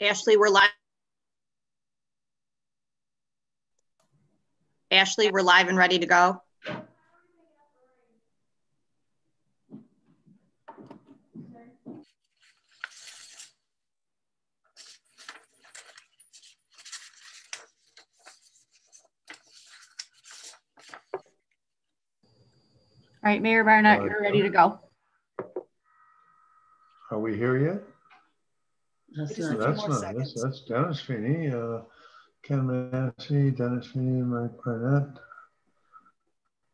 Ashley, we're live. Ashley, we're live and ready to go. All right, Mayor Barnett, uh, you're ready to go. Are we here yet? That's Just a not, few That's more not, that's, that's Dennis Feeney, uh, Ken Massey, Dennis Feeney, Mike Barnett.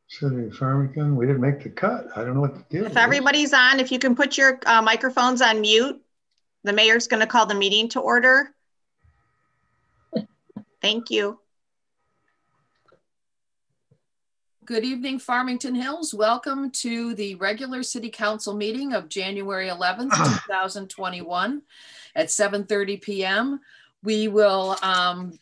City of Farmington, we didn't make the cut. I don't know what to do. If everybody's on, if you can put your uh, microphones on mute, the mayor's going to call the meeting to order. Thank you. Good evening, Farmington Hills. Welcome to the regular city council meeting of January 11th, 2021 at 7:30 PM. We will um,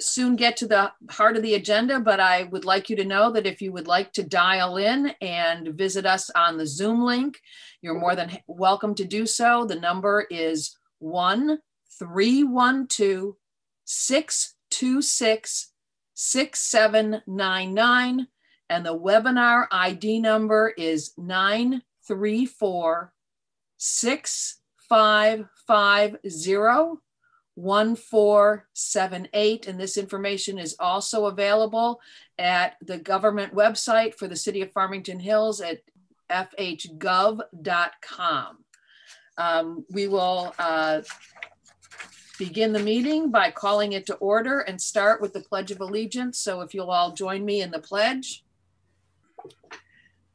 soon get to the heart of the agenda, but I would like you to know that if you would like to dial in and visit us on the Zoom link, you're more than welcome to do so. The number is 1 312 626 6799 and the webinar ID number is 934 6550 1478 and this information is also available at the government website for the city of Farmington Hills at fhgov.com. Um, we will uh, begin the meeting by calling it to order and start with the Pledge of Allegiance. So if you'll all join me in the pledge.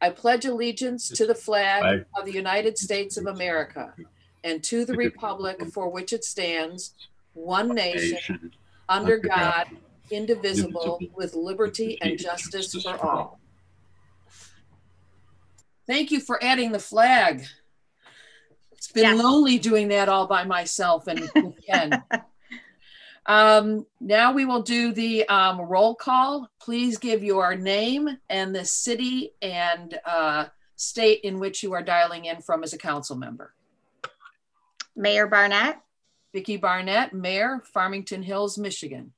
I pledge allegiance to the flag of the United States of America and to the republic for which it stands, one nation, under God, indivisible, with liberty and justice for all. Thank you for adding the flag. It's been Yes. lonely doing that all by myself and with Ken. Um, now we will do the um, roll call. Please give your name and the city and uh, state in which you are dialing in from as a council member. Mayor Barnett, Vicki Barnett, Mayor, Farmington Hills, Michigan.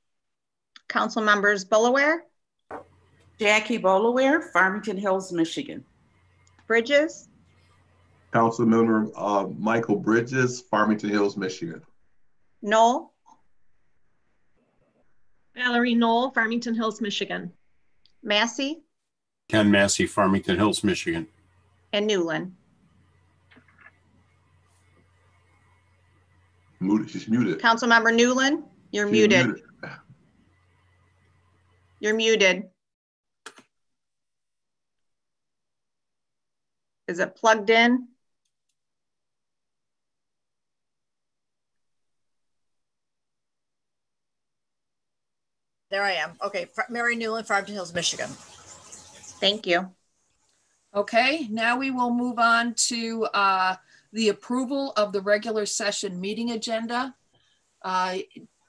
Council members Boleware, Jackie Boleware, Farmington Hills, Michigan. Bridges, Councilmember uh, Michael Bridges, Farmington Hills, Michigan. Knol, Valerie Knol, Farmington Hills, Michigan. Massey, Ken Massey, Farmington Hills, Michigan. and Newland. Muted, she's muted. Councilmember Newland, you're She's muted. You're muted. Is it plugged in? There I am. Okay, Mary Newland, Farmington Hills, Michigan. Thank you. Okay, now we will move on to uh, the approval of the regular session meeting agenda. Uh,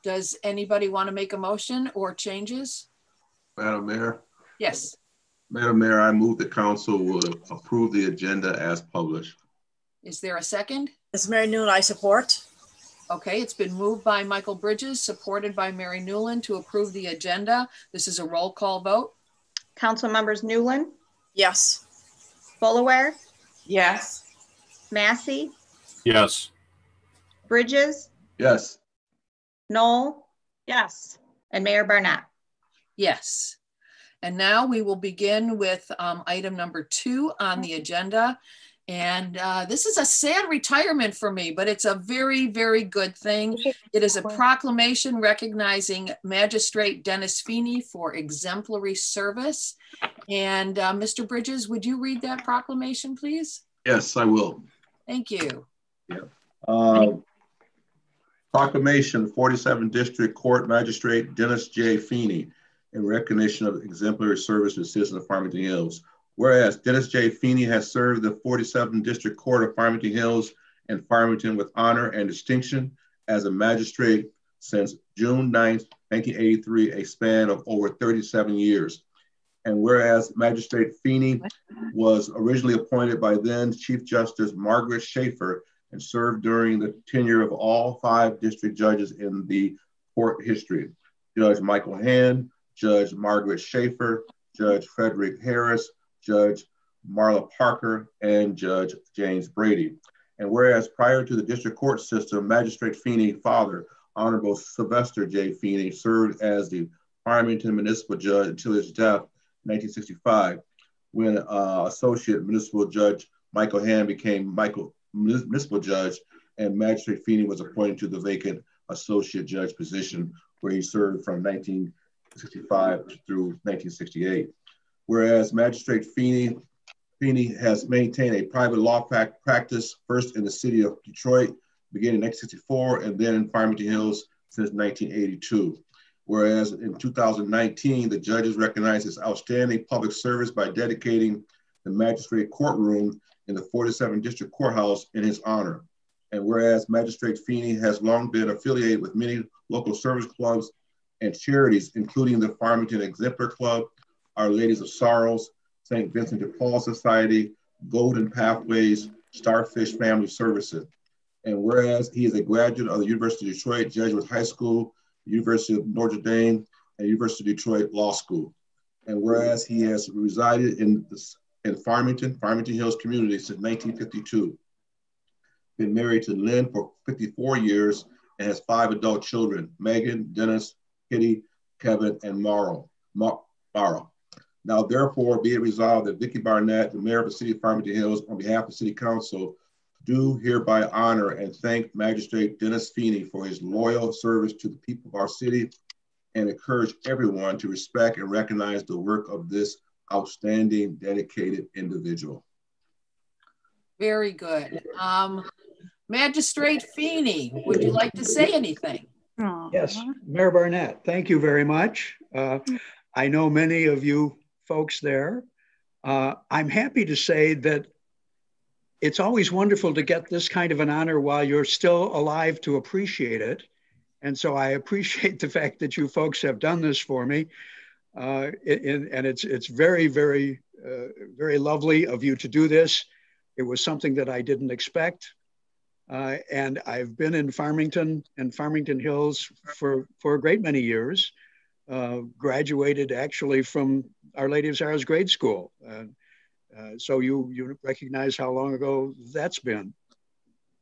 Does anybody want to make a motion or changes? Madam Mayor, Yes, Madam Mayor, I move the council will approve the agenda as published. is there a second? This is Mary Newland, I support. Okay, it's been moved by Michael Bridges, supported by Mary Newland to approve the agenda. This is a roll call vote. Council members Newland, Yes. Boleware, Yes. Massey, Yes, Bridges, Yes, Knol, Yes. and Mayor Barnett. Yes. And now we will begin with um, item number two on the agenda. And uh, this is a sad retirement for me, but it's a very, very good thing. It is a proclamation recognizing Magistrate Dennis Feeney for exemplary service. And uh, Mr. Bridges, would you read that proclamation, please? yes, I will. Thank you. Uh, Proclamation, 47 District Court Magistrate Dennis J. Feeney in recognition of exemplary service to the citizens of Farmington Hills. Whereas Dennis J. Feeney has served the 47th District Court of Farmington Hills and Farmington with honor and distinction as a magistrate since June 9, 1983, a span of over 37 years. And whereas Magistrate Feeney was originally appointed by then Chief Justice Margaret Schaefer and served during the tenure of all five district judges in the court history. Judge Michael Hand, Judge Margaret Schaefer, Judge Frederick Harris, Judge Marla Parker, and Judge James Brady. And whereas prior to the district court system, Magistrate Feeney, father, Honorable Sylvester J. Feeney, served as the Farmington Municipal Judge until his death in 1965, when uh, Associate Municipal Judge Michael Hand became Michael Municipal Judge, and Magistrate Feeney was appointed to the vacant Associate Judge position, where he served from 1965 through 1968. Whereas Magistrate Feeney Feeney has maintained a private law practice, first in the city of Detroit, beginning in 1964, and then in Farmington Hills since 1982. Whereas in 2019, the judges recognized his outstanding public service by dedicating the magistrate courtroom in the 47th District Courthouse in his honor. And whereas Magistrate Feeney has long been affiliated with many local service clubs and charities, including the Farmington Exemplar Club, Our Ladies of Sorrows, St. Vincent de Paul Society, Golden Pathways, Starfish Family Services. And whereas he is a graduate of the University of Detroit Jesuit High School, University of Notre Dame, and University of Detroit Law School. And whereas he has resided in, in Farmington, Farmington Hills community since 1952, been married to Lynn for 54 years and has five adult children, Megan, Dennis, Kitty, Kevin, and Maura. Maura. Now, therefore, be it resolved that Vicki Barnett, the mayor of the city of Farmington Hills, on behalf of the City Council, do hereby honor and thank Magistrate Dennis Feeney for his loyal service to the people of our city and encourage everyone to respect and recognize the work of this outstanding, dedicated individual. Very good. Um, Magistrate Feeney, would you like to say anything? Yes, Mayor Barnett, thank you very much. Uh, I know many of you folks there. Uh, I'm happy to say that it's always wonderful to get this kind of an honor while you're still alive to appreciate it. And so I appreciate the fact that you folks have done this for me. Uh, in, and it's, it's very, very, uh, very lovely of you to do this. It was something that I didn't expect. Uh, and I've been in Farmington and Farmington Hills for, for a great many years. Uh, graduated actually from Our Lady of Sorrows grade school. Uh, so you, you recognize how long ago that's been.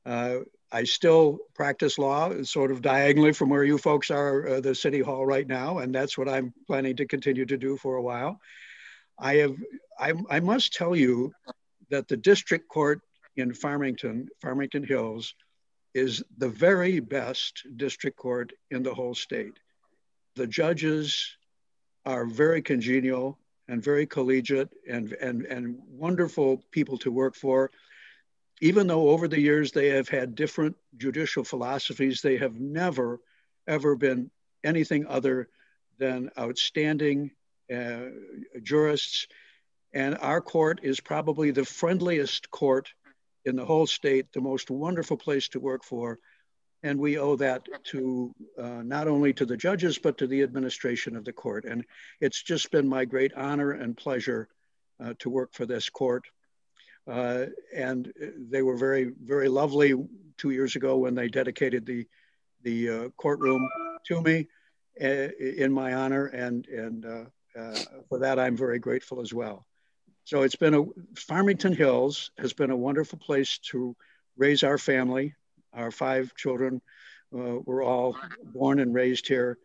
Uh, I still practice law sort of diagonally from where you folks are, uh, the city hall right now, and that's what I'm planning to continue to do for a while. I have, I, I must tell you that the district court in Farmington, Farmington Hills, is the very best district court in the whole state. The judges are very congenial and very collegiate and, and, and wonderful people to work for. Even though over the years they have had different judicial philosophies, they have never, ever been anything other than outstanding uh, jurists. And our court is probably the friendliest court in the whole state, the most wonderful place to work for. And we owe that to uh, not only to the judges, but to the administration of the court. And it's just been my great honor and pleasure uh, to work for this court. Uh, and they were very, very lovely two years ago when they dedicated the, the uh, courtroom to me uh, in my honor. And, and uh, for that, I'm very grateful as well. So it's been a Farmington Hills has been a wonderful place to raise our family. Our five children uh, were all born and raised here.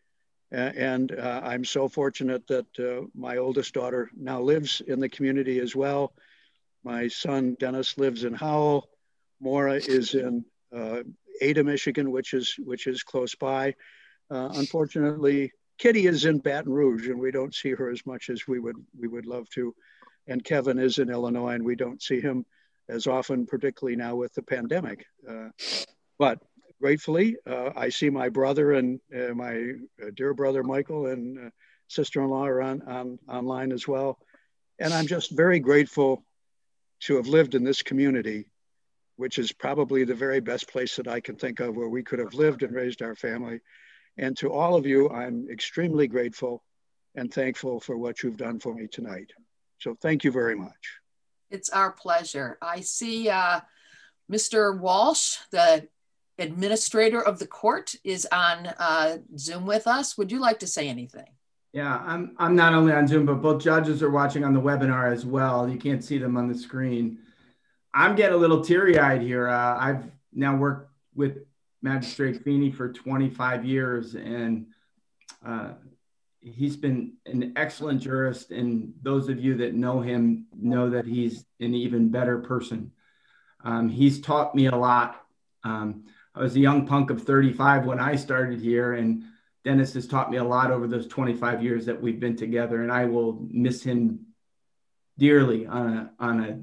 And uh, I'm so fortunate that uh, my oldest daughter now lives in the community as well. My son Dennis lives in Howell. Maura is in uh, Ada, Michigan, which is which is close by. Uh, unfortunately, Kitty is in Baton Rouge, and we don't see her as much as we would we would love to and Kevin is in Illinois, and we don't see him as often, particularly now with the pandemic. Uh, but gratefully, uh, I see my brother and uh, my uh, dear brother Michael and uh, sister-in-law are on, on online as well, and I'm just very grateful to have lived in this community, which is probably the very best place that I can think of where we could have lived and raised our family. And to all of you, I'm extremely grateful and thankful for what you've done for me tonight. So thank you very much. It's our pleasure. I see uh, Mr. Walsh, the administrator of the court, is on uh, Zoom with us. Would you like to say anything? Yeah, I'm, I'm not only on Zoom, but both judges are watching on the webinar as well. You can't see them on the screen. I'm getting a little teary eyed here. Uh, I've now worked with Magistrate Feeney for 25 years, and uh, he's been an excellent jurist. And those of you that know him know that he's an even better person. Um, he's taught me a lot. Um, I was a young punk of 35 when I started here, and Dennis has taught me a lot over those 25 years that we've been together, and I will miss him dearly on a on a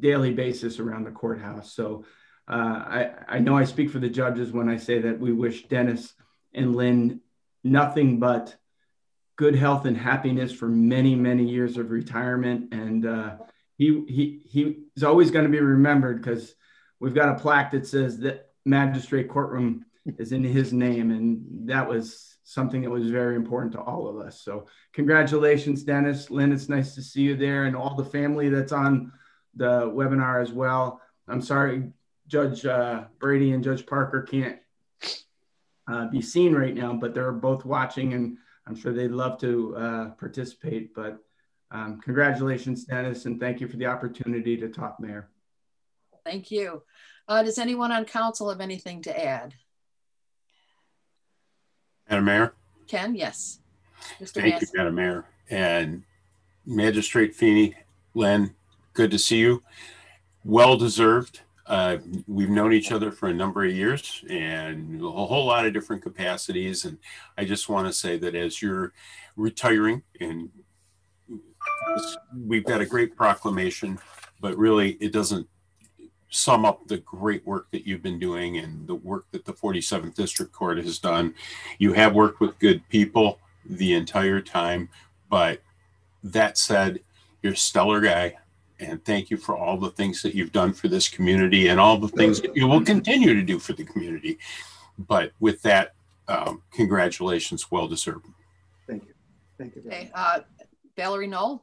daily basis around the courthouse. So uh, I I know I speak for the judges when I say that we wish Dennis and Lynn nothing but good health and happiness for many many years of retirement, and uh, he he he's always going to be remembered because we've got a plaque that says that magistrate courtroom is in his name. And that was something that was very important to all of us. So congratulations, Dennis. Lynn, it's nice to see you there and all the family that's on the webinar as well. I'm sorry, Judge uh, Brady and Judge Parker can't uh, be seen right now, but they're both watching and I'm sure they'd love to uh, participate. But um, congratulations, Dennis, and thank you for the opportunity to talk, Mayor. Thank you. Uh, does anyone on council have anything to add? Madam Mayor? Ken, yes. Mr. Thank you, Madam Mayor. And Magistrate Feeney, Len, good to see you. Well deserved. Uh, we've known each other for a number of years and a whole lot of different capacities. And I just want to say that as you're retiring, and we've got a great proclamation, but really it doesn't sum up the great work that you've been doing and the work that the 47th District Court has done. You have worked with good people the entire time, but that said, you're a stellar guy. And thank you for all the things that you've done for this community and all the things that you will continue to do for the community. But with that, um, congratulations, well deserved. Thank you. Thank you. Okay, uh, Valerie Knol.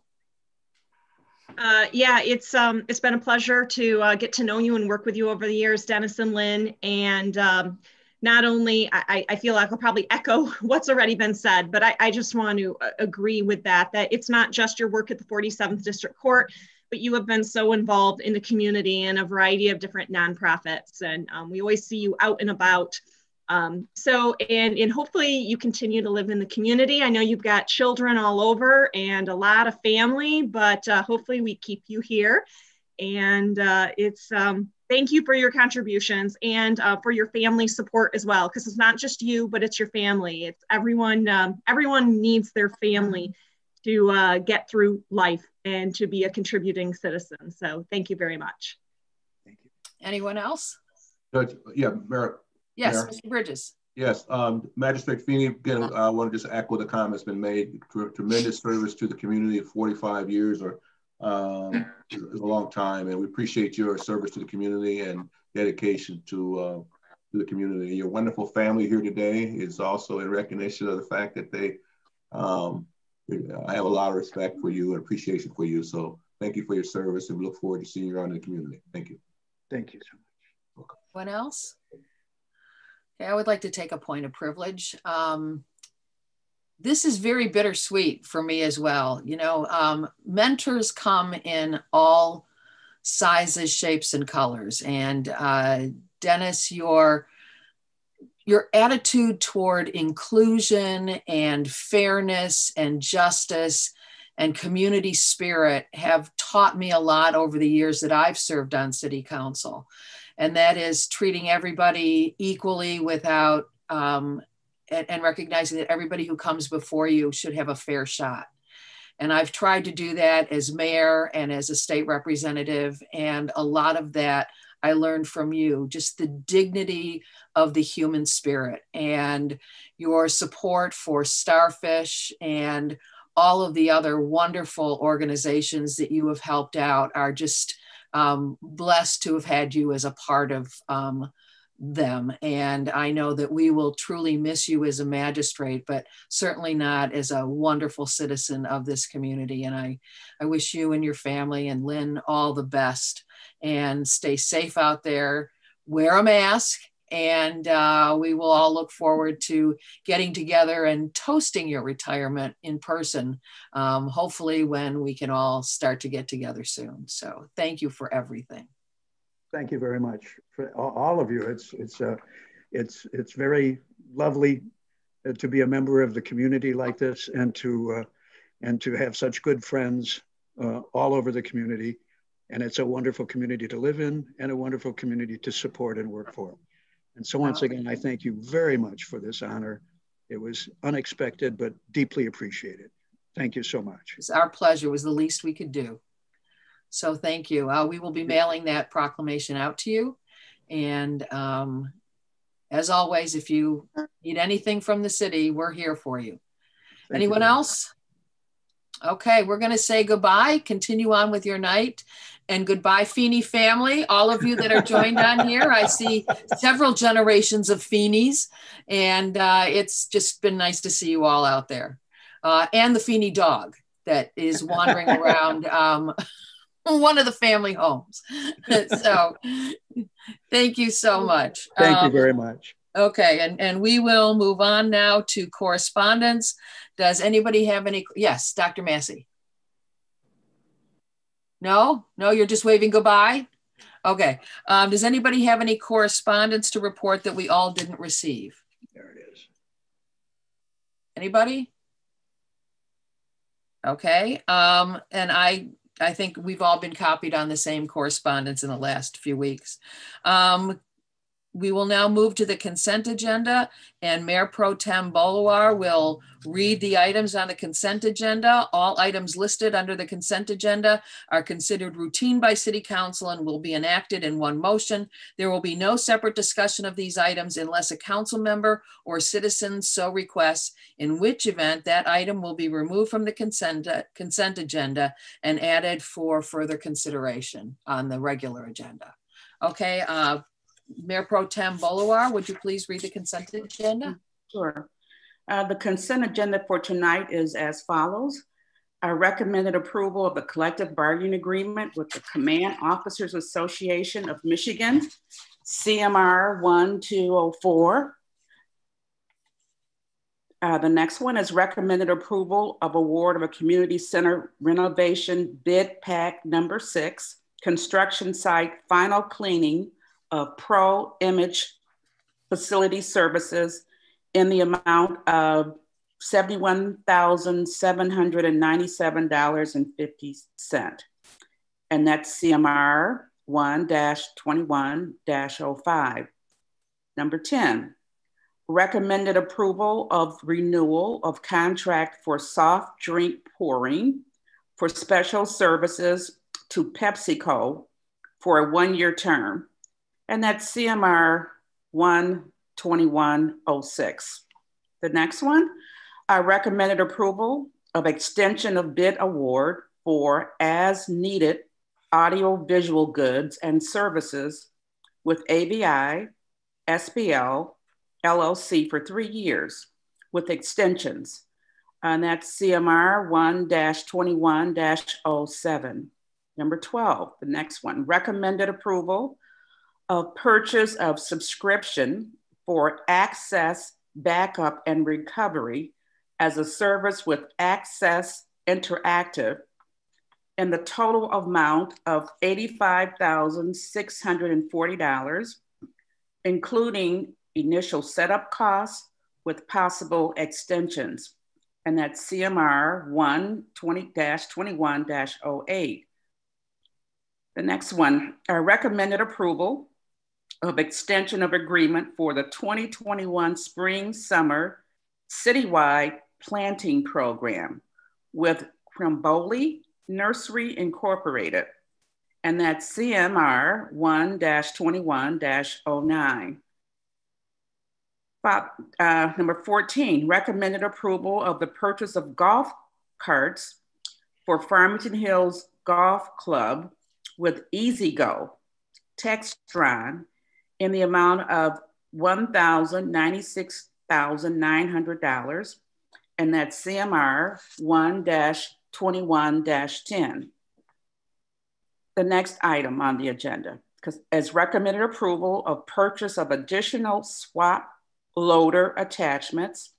Uh, yeah, it's um, it's been a pleasure to uh, get to know you and work with you over the years, Dennis and Lynn. And um, not only, I, I feel like I'll probably echo what's already been said, but I, I just want to uh, agree with that, that it's not just your work at the 47th District Court, but you have been so involved in the community and a variety of different nonprofits. And um, we always see you out and about um, so, and, and hopefully you continue to live in the community. I know you've got children all over and a lot of family, but uh, hopefully we keep you here. And uh, it's, um, thank you for your contributions and uh, for your family support as well, because it's not just you, but it's your family. It's everyone, um, everyone needs their family to uh, get through life and to be a contributing citizen. So thank you very much. Thank you. Anyone else? yeah, Merritt, Yes, Mayor. Mr. Bridges. Yes, um, Magistrate Feeney, again, I want to just echo the comments been made. Tremendous service to the community of 45 years or um, is a long time, and we appreciate your service to the community and dedication to uh, to the community. Your wonderful family here today is also in recognition of the fact that they. Um, I have a lot of respect for you and appreciation for you. So thank you for your service, and we look forward to seeing you around in the community. Thank you. Thank you so much. What else? I would like to take a point of privilege. Um, this is very bittersweet for me as well. You know, um, mentors come in all sizes, shapes, and colors. And uh, Dennis, your your attitude toward inclusion and fairness and justice and community spirit have taught me a lot over the years that I've served on city council and that is treating everybody equally without um, and, and recognizing that everybody who comes before you should have a fair shot. And I've tried to do that as mayor and as a state representative. And a lot of that I learned from you just the dignity of the human spirit and your support for Starfish and all of the other wonderful organizations that you have helped out are just um, blessed to have had you as a part of um, them. And I know that we will truly miss you as a magistrate, but certainly not as a wonderful citizen of this community. And I, I wish you and your family and Lynn all the best and stay safe out there. Wear a mask, and uh, we will all look forward to getting together and toasting your retirement in person, um, hopefully, when we can all start to get together soon. So, thank you for everything. Thank you very much for all of you. It's it's uh, it's it's very lovely uh, to be a member of the community like this and to uh, and to have such good friends uh, all over the community. And it's a wonderful community to live in and a wonderful community to support and work for. And so once again, I thank you very much for this honor. It was unexpected, but deeply appreciated. Thank you so much. It's our pleasure. It was the least we could do. So thank you. Uh, we will be mailing that proclamation out to you. And um, as always, if you need anything from the city, we're here for you. Thank Anyone you. else? Okay, we're going to say goodbye. Continue on with your night. And goodbye, Feeney family. All of you that are joined on here. I see several generations of Feenies, and uh, it's just been nice to see you all out there. Uh, and the Feeney dog that is wandering around um, one of the family homes. so thank you so much. Thank um, you very much. Okay, and, and we will move on now to correspondence. Does anybody have any? Yes, Dr. Massey. No, no, you're just waving goodbye. Okay. Um, does anybody have any correspondence to report that we all didn't receive? There it is. Anybody? Okay. Um, and I I think we've all been copied on the same correspondence in the last few weeks. Um, we will now move to the consent agenda and Mayor Pro Tem Boleware will read the items on the consent agenda. All items listed under the consent agenda are considered routine by City Council and will be enacted in one motion. There will be no separate discussion of these items unless a council member or citizen so requests, in which event that item will be removed from the consent, consent agenda and added for further consideration on the regular agenda. Okay, uh, Mayor Pro Tem Boleware, would you please read the consent agenda? Sure. Uh, the consent agenda for tonight is as follows. I recommended approval of the collective bargaining agreement with the Command Officers Association of Michigan, CMR 1204. Uh, the next one is recommended approval of award of a community center renovation bid pack number six, construction site final cleaning of Pro Image Facility Services in the amount of $71,797.50. And that's CMR 1 21 05. Number 10, recommended approval of renewal of contract for soft drink pouring for special services to PepsiCo for a one year term and that's CMR 12106. The next one, I recommended approval of extension of bid award for as needed audio visual goods and services with ABI, SBL, LLC for three years with extensions. And that's CMR 1 21 07. Number 12, the next one, recommended approval of purchase of subscription for access, backup, and recovery as a service with Access Interactive in the total amount of $85,640, including initial setup costs with possible extensions. And that's CMR 120 21 08. The next one, a recommended approval of extension of agreement for the 2021 spring summer citywide planting program with Crimboli Nursery Incorporated. And that's CMR 1 21 09. Uh, number 14, recommended approval of the purchase of golf carts for Farmington Hills Golf Club with E-Z-GO, Textron, in the amount of $1,096,900, and that's CMR 1 21 10. the next item on the agenda as recommended approval of purchase of additional swap loader attachments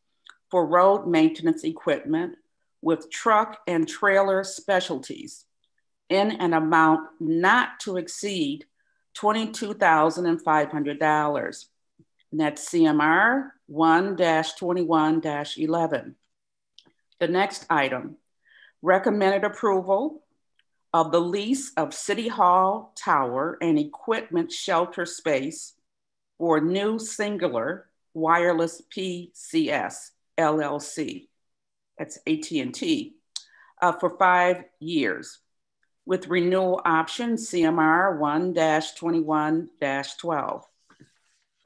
for road maintenance equipment with truck and trailer specialties in an amount not to exceed $22,500. And that's CMR 1 21 11. The next item recommended approval of the lease of City Hall Tower and equipment shelter space for new Cingular wireless PCS LLC. That's AT&T uh, for five years with renewal option CMR 1-21-12.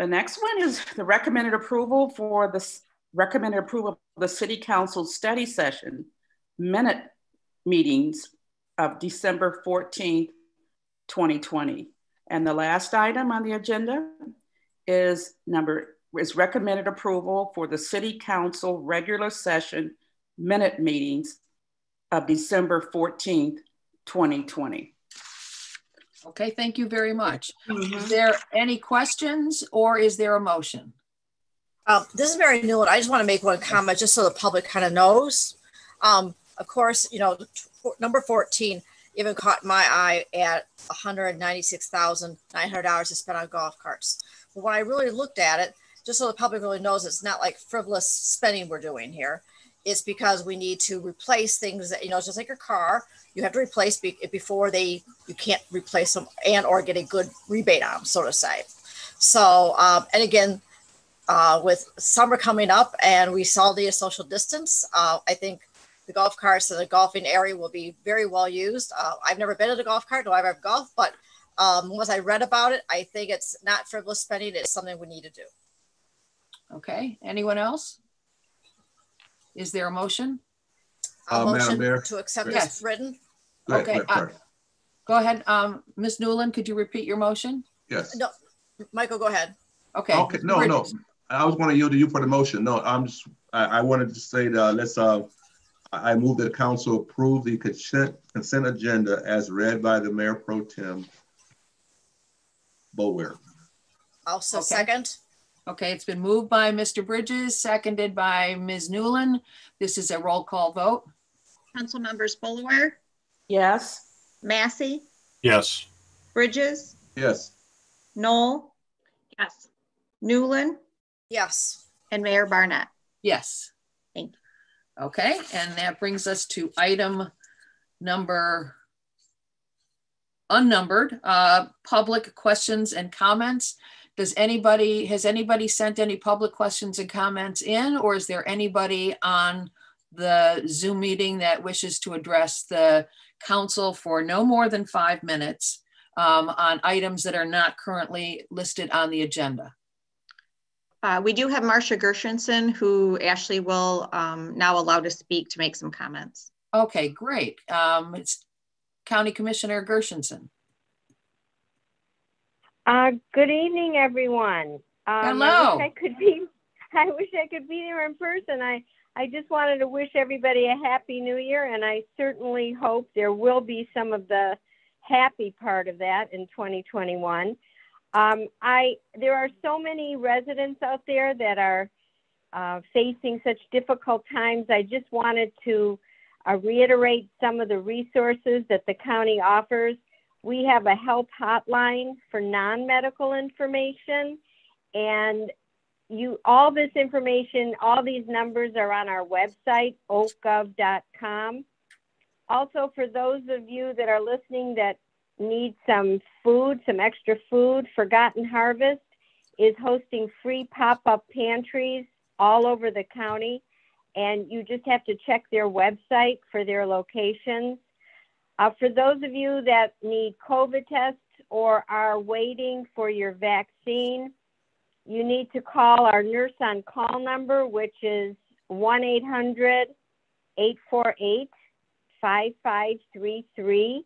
The next one is the recommended approval for the recommended approval of the City Council study session minute meetings of December 14th, 2020. And the last item on the agenda is number is recommended approval for the City Council regular session minute meetings of December 14th, 2020. Okay, thank you very much. Mm-hmm. Is there any questions or is there a motion? Um, this is Mary Newland. I just want to make one comment just so the public kind of knows. Um, of course, you know, number 14 even caught my eye at $196,900 to spend on golf carts. But when I really looked at it, just so the public really knows it's not like frivolous spending we're doing here. It's because we need to replace things that, you know, just like your car, you have to replace be- before they, you can't replace them and or get a good rebate on them, so to say. So, um, and again, uh, with summer coming up and we saw the social distance, uh, I think the golf carts in the golfing area will be very well used. Uh, I've never been in a golf cart, no, I've ever golfed, but um, once I read about it, I think it's not frivolous spending. It's something we need to do. Okay. Anyone else? Is there a motion? A Uh, Madam motion Mayor? to accept Yes. this written. Go ahead, Okay, go ahead, uh, sorry. Go ahead. Um, Ms. Newland, could you repeat your motion? Yes. No, Michael, go ahead. Okay. Okay, no, no, I was gonna yield to you for the motion. No, I'm just, I, I wanted to say that, let's, uh, I I move that council approve the consent, consent agenda as read by the mayor pro tem Bower. Also Okay. second. Okay, it's been moved by Mr. Bridges, seconded by Ms. Newland. This is a roll call vote. Council members Boleware, Yes. Massey, Yes. Bridges, Yes, Knol, Yes. Newland, Yes. and Mayor Barnett. Yes. Thank you. Okay, and that brings us to item number unnumbered, uh, public questions and comments. Does anybody, has anybody sent any public questions and comments in, or is there anybody on the Zoom meeting that wishes to address the council for no more than five minutes um, on items that are not currently listed on the agenda? Uh, we do have Marcia Gershenson, who Ashley will um, now allow to speak to make some comments. Okay, great. Um, it's County Commissioner Gershenson. Uh, good evening, everyone. Um, Hello. I wish I could be. I wish I could be there in person. I I just wanted to wish everybody a happy New Year, and I certainly hope there will be some of the happy part of that in 2021. Um, I there are so many residents out there that are uh, facing such difficult times. I just wanted to uh, reiterate some of the resources that the county offers. We have a help hotline for non-medical information, and you all this information, all these numbers are on our website, oakgov.com. Also, for those of you that are listening that need some food, some extra food, Forgotten Harvest is hosting free pop-up pantries all over the county, and you just have to check their website for their locations. Uh, for those of you that need COVID tests or are waiting for your vaccine, you need to call our nurse on call number, which is 1 800 848 5533,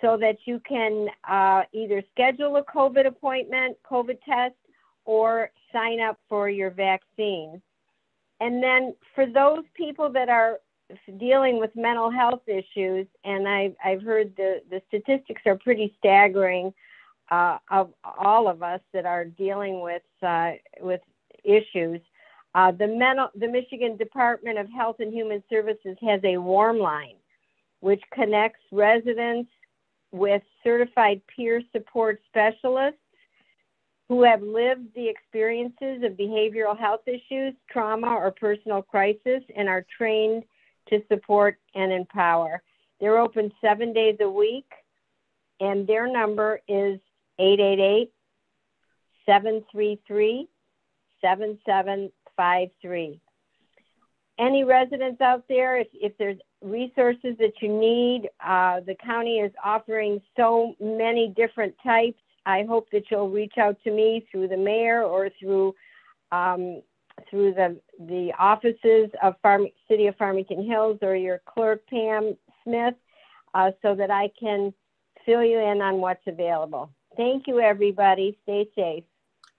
so that you can uh, either schedule a COVID appointment, COVID test, or sign up for your vaccine. And then for those people that are dealing with mental health issues, and I've, I've heard the, the statistics are pretty staggering uh, of all of us that are dealing with uh, with issues. Uh, the mental, the Michigan Department of Health and Human Services has a warm line, which connects residents with certified peer support specialists who have lived the experiences of behavioral health issues, trauma, or personal crisis and are trained to support and empower. They're open seven days a week, and their number is 888 733 7753. Any residents out there, if, if there's resources that you need, uh, the county is offering so many different types. I hope that you'll reach out to me through the mayor or through um, through the the offices of Farm, City of Farmington Hills or your clerk Pam Smith, uh, so that I can fill you in on what's available. Thank you, everybody. Stay safe.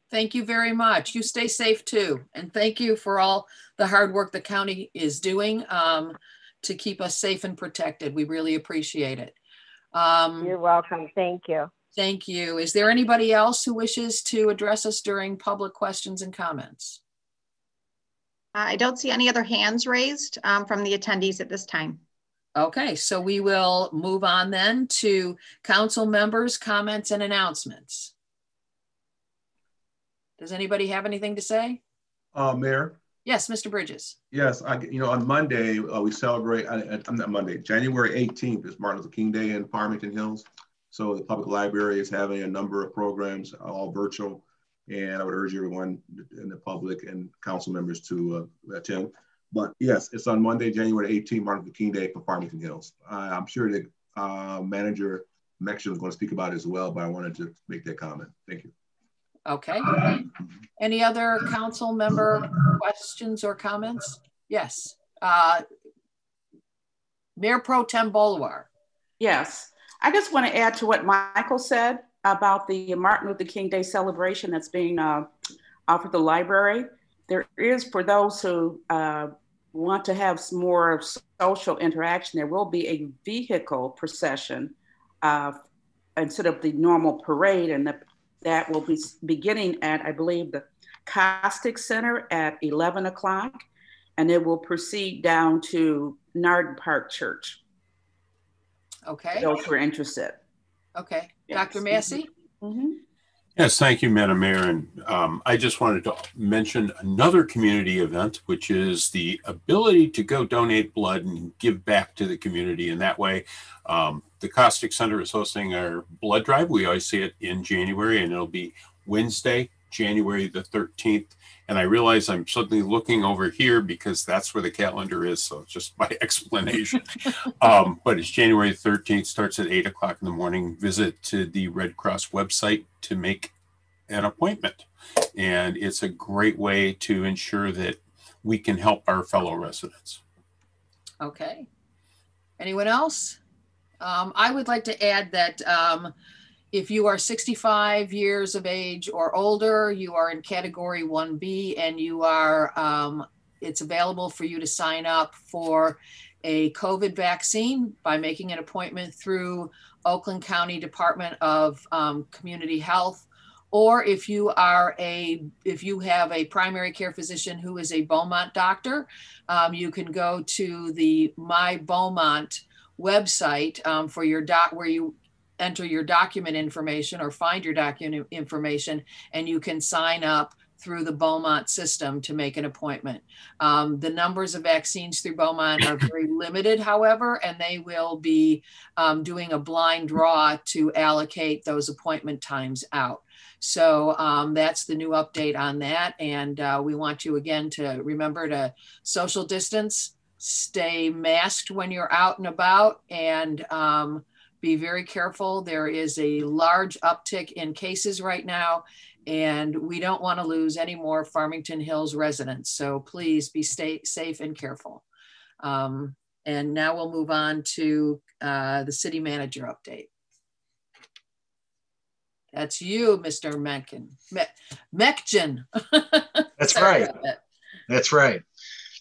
Thank you very much. You stay safe too. And thank you for all the hard work the county is doing um, to keep us safe and protected. We really appreciate it. Um, You're welcome. Thank you. Thank you. Is there anybody else who wishes to address us during public questions and comments? I don't see any other hands raised um, from the attendees at this time. Okay, so we will move on then to council members' comments and announcements. Does anybody have anything to say? Uh, Mayor? Yes, Mr. Bridges. Yes, I, you know, on Monday, uh, we celebrate, I, I'm not Monday, January 18th is Martin Luther King Day in Farmington Hills. So the public library is having a number of programs, all virtual. And I would urge everyone in the public and council members to uh, attend. But yes, it's on Monday, January 18th, Martin Luther King Day for Farmington Hills. Uh, I'm sure that uh, manager Mekjian is going to speak about it as well, but I wanted to make that comment. Thank you. Okay. Any other council member questions or comments? Yes. Uh, Mayor Pro Tem Boleware. Yes. I just want to add to what Michael said about the Martin Luther King Day celebration that's being uh, offered the library. There is, for those who uh, want to have some more social interaction, there will be a vehicle procession uh, instead of the normal parade, and the, that will be beginning at, I believe, the Costick Center at 11 o'clock, and it will proceed down to Nard Park Church. Okay. Those who are interested. Okay. Yes. Dr. Massey? Mm-hmm. Yes, thank you, Madam Mayor. And um, I just wanted to mention another community event, which is the ability to go donate blood and give back to the community. And that way, um, the Costick Center is hosting our blood drive. We always see it in January, and it'll be Wednesday, January the 13th and I realize I'm suddenly looking over here because that's where the calendar is. So it's just my explanation. um, but it's January 13th, starts at 8 o'clock in the morning. Visit to the Red Cross website to make an appointment. And it's a great way to ensure that we can help our fellow residents. Okay. Anyone else? Um, I would like to add that um, if you are 65 years of age or older, you are in category 1B and you are, um, it's available for you to sign up for a COVID vaccine by making an appointment through Oakland County Department of um, Community Health. Or if you are a, if you have a primary care physician who is a Beaumont doctor, um, you can go to the My Beaumont website um, for your doc where you enter your document information or find your document information and you can sign up through the Beaumont system to make an appointment. Um, the numbers of vaccines through Beaumont are very limited, however, and they will be um, doing a blind draw to allocate those appointment times out. So um, that's the new update on that. And uh, we want you again to remember to social distance, stay masked when you're out and about, and um, be very careful. There is a large uptick in cases right now, and we don't want to lose any more Farmington Hills residents. So please be stay safe and careful. Um, and now we'll move on to uh, the city manager update. That's you, Mr. Mencken. Me Mekjian. That's right. That's right.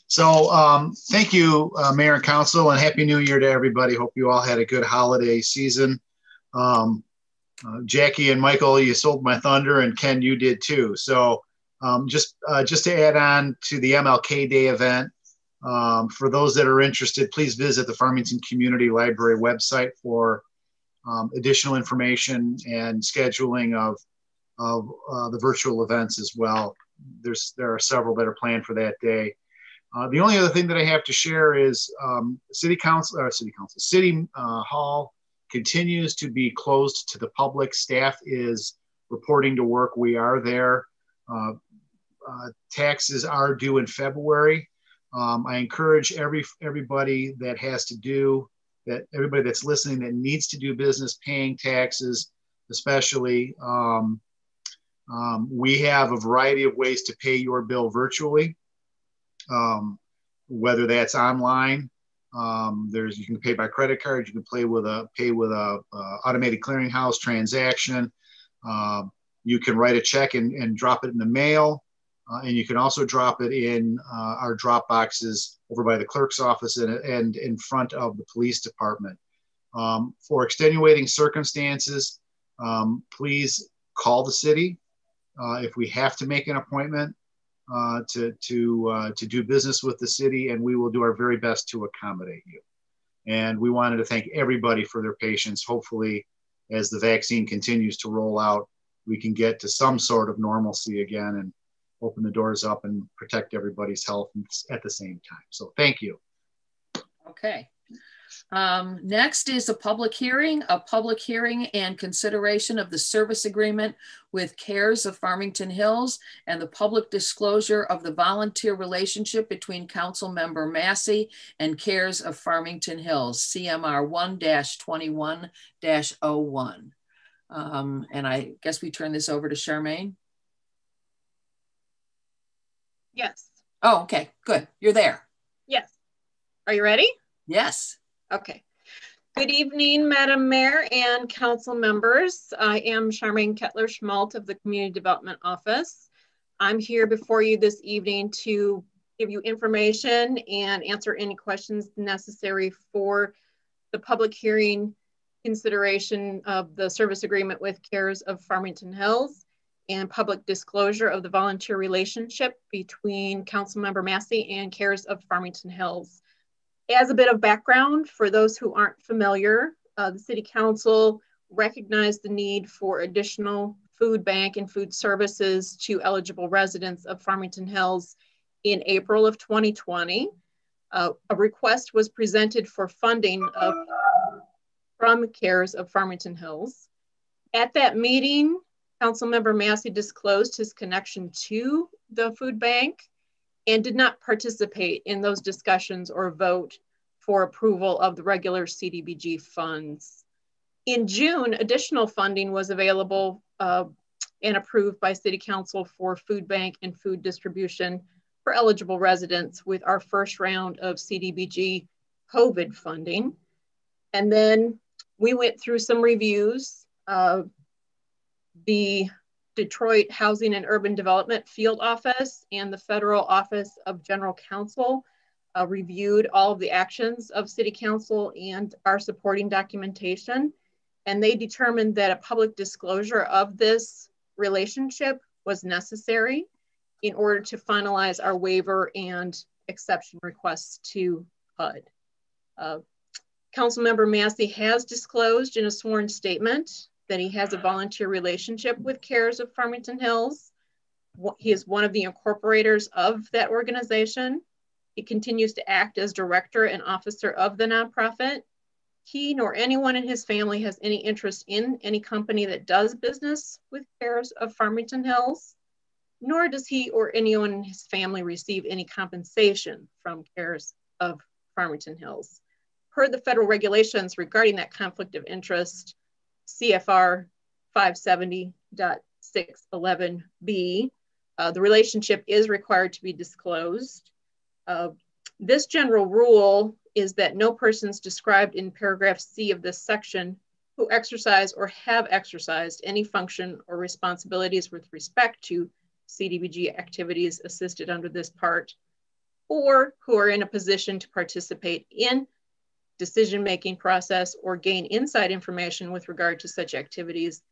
So um, thank you, uh, Mayor and Council, and Happy New Year to everybody. Hope you all had a good holiday season. Um, uh, Jackie and Michael, you sold my thunder, and Ken, you did too. So um, just uh, just to add on to the MLK Day event, um, for those that are interested, please visit the Farmington Community Library website for um, additional information and scheduling of of uh, the virtual events as well. There's there are several that are planned for that day. Uh, the only other thing that I have to share is um, City Council, or City Council, City uh, Hall continues to be closed to the public. Staff is reporting to work. We are there. Uh, uh, taxes are due in February. Um, I encourage every everybody that has to do that, everybody that's listening that needs to do business paying taxes, especially. Um, um, we have a variety of ways to pay your bill virtually, um, whether that's online. Um, there's you can pay by credit card. You can pay with a pay with a automated clearinghouse transaction. Um, you can write a check and, and drop it in the mail. Uh, and you can also drop it in uh, our drop boxes over by the clerk's office and, and in front of the police department. Um, for extenuating circumstances, um, please call the city. Uh, if we have to make an appointment uh, to, to, uh, to do business with the city, and we will do our very best to accommodate you. And we wanted to thank everybody for their patience. Hopefully, as the vaccine continues to roll out, we can get to some sort of normalcy again and open the doors up and protect everybody's health at the same time. So thank you. Okay. Um, next is a public hearing, a public hearing and consideration of the service agreement with CARES of Farmington Hills and the public disclosure of the volunteer relationship between Council Member Massey and CARES of Farmington Hills, CMR 1-21-01. Um, and I guess we turn this over to Charmaine. Yes. Oh, okay, good. You're there. Yes. Are you ready? Yes. Okay. Good evening, Madam Mayor and council members. I am Charmaine Kettler Schmult of the Community Development Office. I'm here before you this evening to give you information and answer any questions necessary for the public hearing consideration of the service agreement with CARES of Farmington Hills and public disclosure of the volunteer relationship between Councilmember Massey and CARES of Farmington Hills. As a bit of background, for those who aren't familiar, uh, the City Council recognized the need for additional food bank and food services to eligible residents of Farmington Hills in April of 2020. Uh, a request was presented for funding of, from CARES of Farmington Hills. At that meeting, Councilmember Massey disclosed his connection to the food bank and did not participate in those discussions or vote for approval of the regular CDBG funds. In June, additional funding was available uh, and approved by City Council for food bank and food distribution for eligible residents with our first round of CDBG COVID funding. And then we went through some reviews. Uh, the Detroit Housing and Urban Development Field Office and the Federal Office of General Counsel uh, reviewed all of the actions of City Council and our supporting documentation. And they determined that a public disclosure of this relationship was necessary in order to finalize our waiver and exception requests to HUD. Uh, Councilmember Massey has disclosed in a sworn statement that he has a volunteer relationship with CARES of Farmington Hills. He is one of the incorporators of that organization. He continues to act as director and officer of the nonprofit. He nor anyone in his family has any interest in any company that does business with CARES of Farmington Hills, nor does he or anyone in his family receive any compensation from CARES of Farmington Hills. Per the federal regulations regarding that conflict of interest, CFR 570.611B. Uh, the relationship is required to be disclosed. Uh, this general rule is that no persons described in paragraph C of this section who exercise or have exercised any function or responsibilities with respect to CDBG activities assisted under this part or who are in a position to participate in decision-making process or gain inside information with regard to such activities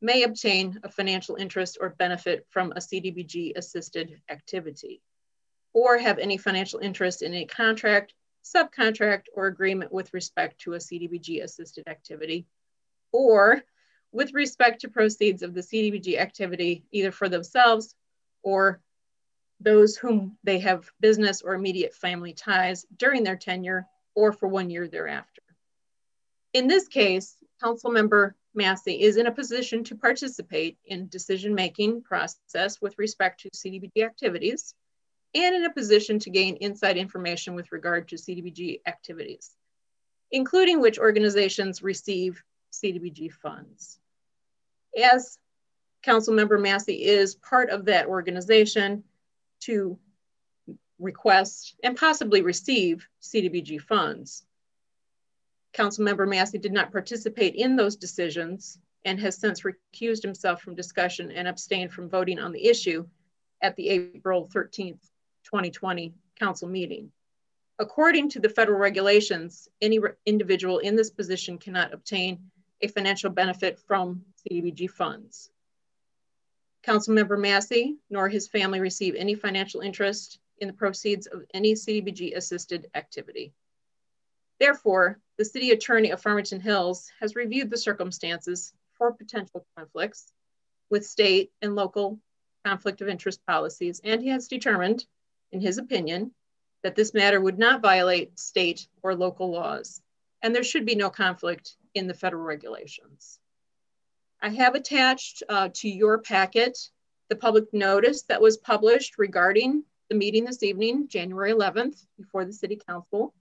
may obtain a financial interest or benefit from a CDBG assisted activity or have any financial interest in a contract, subcontract, or agreement with respect to a CDBG assisted activity or with respect to proceeds of the CDBG activity, either for themselves or those whom they have business or immediate family ties during their tenure or for one year thereafter. In this case, Councilmember Massey is in a position to participate in decision-making process with respect to CDBG activities and in a position to gain inside information with regard to CDBG activities, including which organizations receive CDBG funds. As Councilmember Massey is part of that organization to request and possibly receive CDBG funds. Councilmember Massey did not participate in those decisions and has since recused himself from discussion and abstained from voting on the issue at the April 13th, 2020 council meeting. According to the federal regulations, any individual in this position cannot obtain a financial benefit from CDBG funds. Councilmember Massey nor his family receive any financial interest in the proceeds of any CDBG assisted activity. Therefore, the City Attorney of Farmington Hills has reviewed the circumstances for potential conflicts with state and local conflict of interest policies, and he has determined, in his opinion, that this matter would not violate state or local laws, and there should be no conflict in the federal regulations. I have attached uh, to your packet the public notice that was published regarding the meeting this evening, January 11th, before the City Council.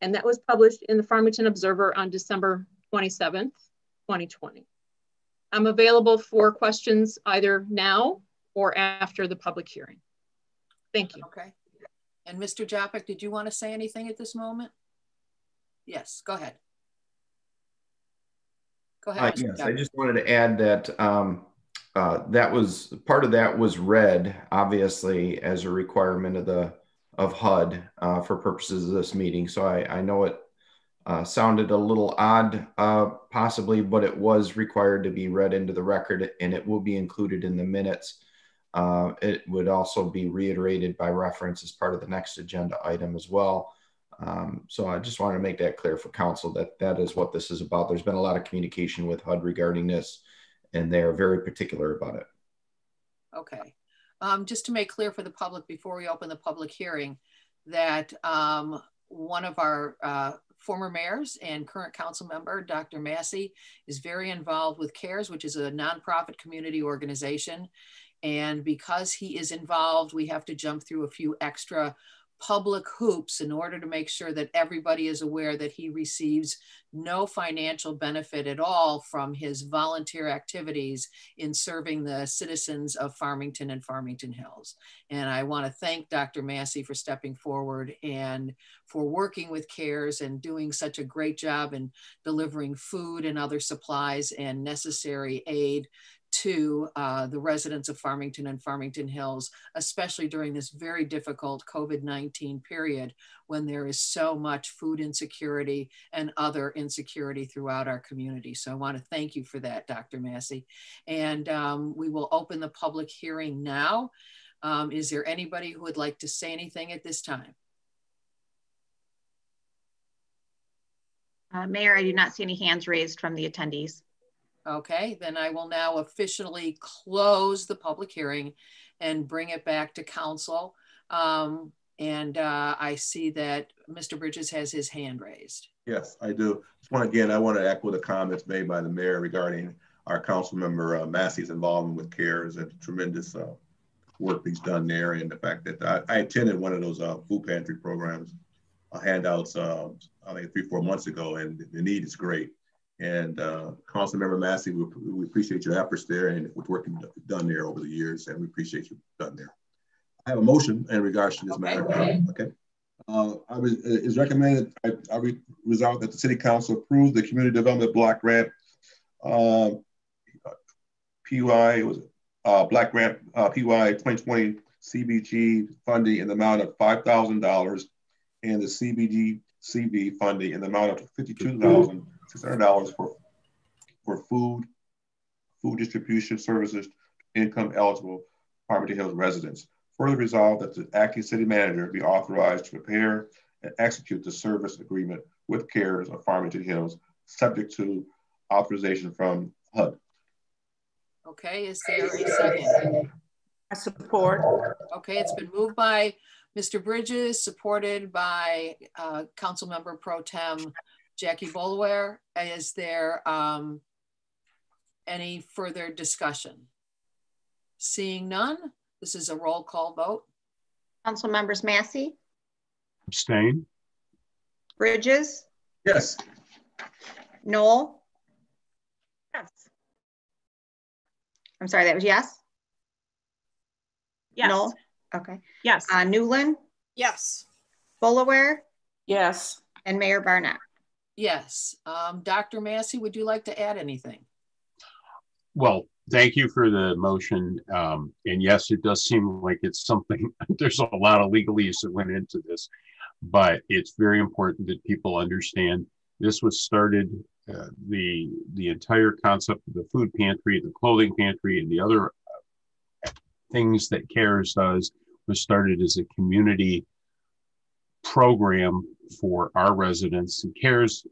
And that was published in the Farmington Observer on December 27th, 2020. I'm available for questions either now or after the public hearing. Thank you. Okay. And Mr. Joppich, did you want to say anything at this moment? Yes, go ahead. Go ahead. Uh, yes, I just wanted to add that um, uh, that was part of that was read obviously as a requirement of the of HUD uh, for purposes of this meeting. So I, I know it uh, sounded a little odd, uh, possibly, but it was required to be read into the record, and it will be included in the minutes. Uh, it would also be reiterated by reference as part of the next agenda item as well. Um, so I just wanted to make that clear for council that that is what this is about. There's been a lot of communication with HUD regarding this and they are very particular about it. Okay. Um, just to make clear for the public before we open the public hearing that um, one of our uh, former mayors and current council member, Dr. Massey, is very involved with CARES, which is a nonprofit community organization. And because he is involved, we have to jump through a few extra public hoops in order to make sure that everybody is aware that he receives no financial benefit at all from his volunteer activities in serving the citizens of Farmington and Farmington Hills. And I want to thank Dr. Massey for stepping forward and for working with CARES and doing such a great job in delivering food and other supplies and necessary aid to uh, the residents of Farmington and Farmington Hills, especially during this very difficult COVID 19 period when there is so much food insecurity and other insecurity throughout our community. So I want to thank you for that, Dr. Massey. And um, we will open the public hearing now. Um, is there anybody who would like to say anything at this time? Uh, Mayor, I do not see any hands raised from the attendees. Okay, then I will now officially close the public hearing and bring it back to council. Um, and uh, I see that Mr. Bridges has his hand raised. Yes, I do. Just want again, I want to echo the comments made by the mayor regarding our council member uh, Massey's involvement with CARES and tremendous uh, work he's done there, and the fact that I, I attended one of those uh, food pantry programs, uh, handouts, uh, I think three, four months ago, and the need is great. And uh, Councilmember Massey, we, we, appreciate your efforts there and with work you've done there over the years, and we appreciate you done there. I have a motion in regards to this okay. matter. Okay. Uh, I was, is recommended, I, I resolve that the City Council approve the Community Development Block Grant uh, PY, was uh, Black Grant uh, PY 2020 CBG funding in the amount of $5,000 and the CBG CV funding in the amount of $52,600 for, for food, food distribution services income eligible Farmington Hills residents. Further resolved that the acting city manager be authorized to prepare and execute the service agreement with CARES of Farmington Hills, subject to authorization from HUD. Okay, is there a second? I support. Okay, it's been moved by Mr. Bridges, supported by uh, Council Member Pro Tem Jackie Boleware. Is there um, any further discussion? Seeing none, this is a roll call vote. Council members Massey, Abstain? Bridges, Yes. Knol. Yes. I'm sorry, that was yes? Yes. Knol? Okay. Yes. Uh, Newlin, Yes. Boleware, Yes. and Mayor Barnett. Yes. Um, Dr. Massey, would you like to add anything? Well, thank you for the motion. Um, and yes, it does seem like it's something, there's a lot of legalese that went into this, but it's very important that people understand this was started, uh, the, the entire concept of the food pantry, the clothing pantry, and the other uh, things that CARES does was started as a community program for our residents. And CARES.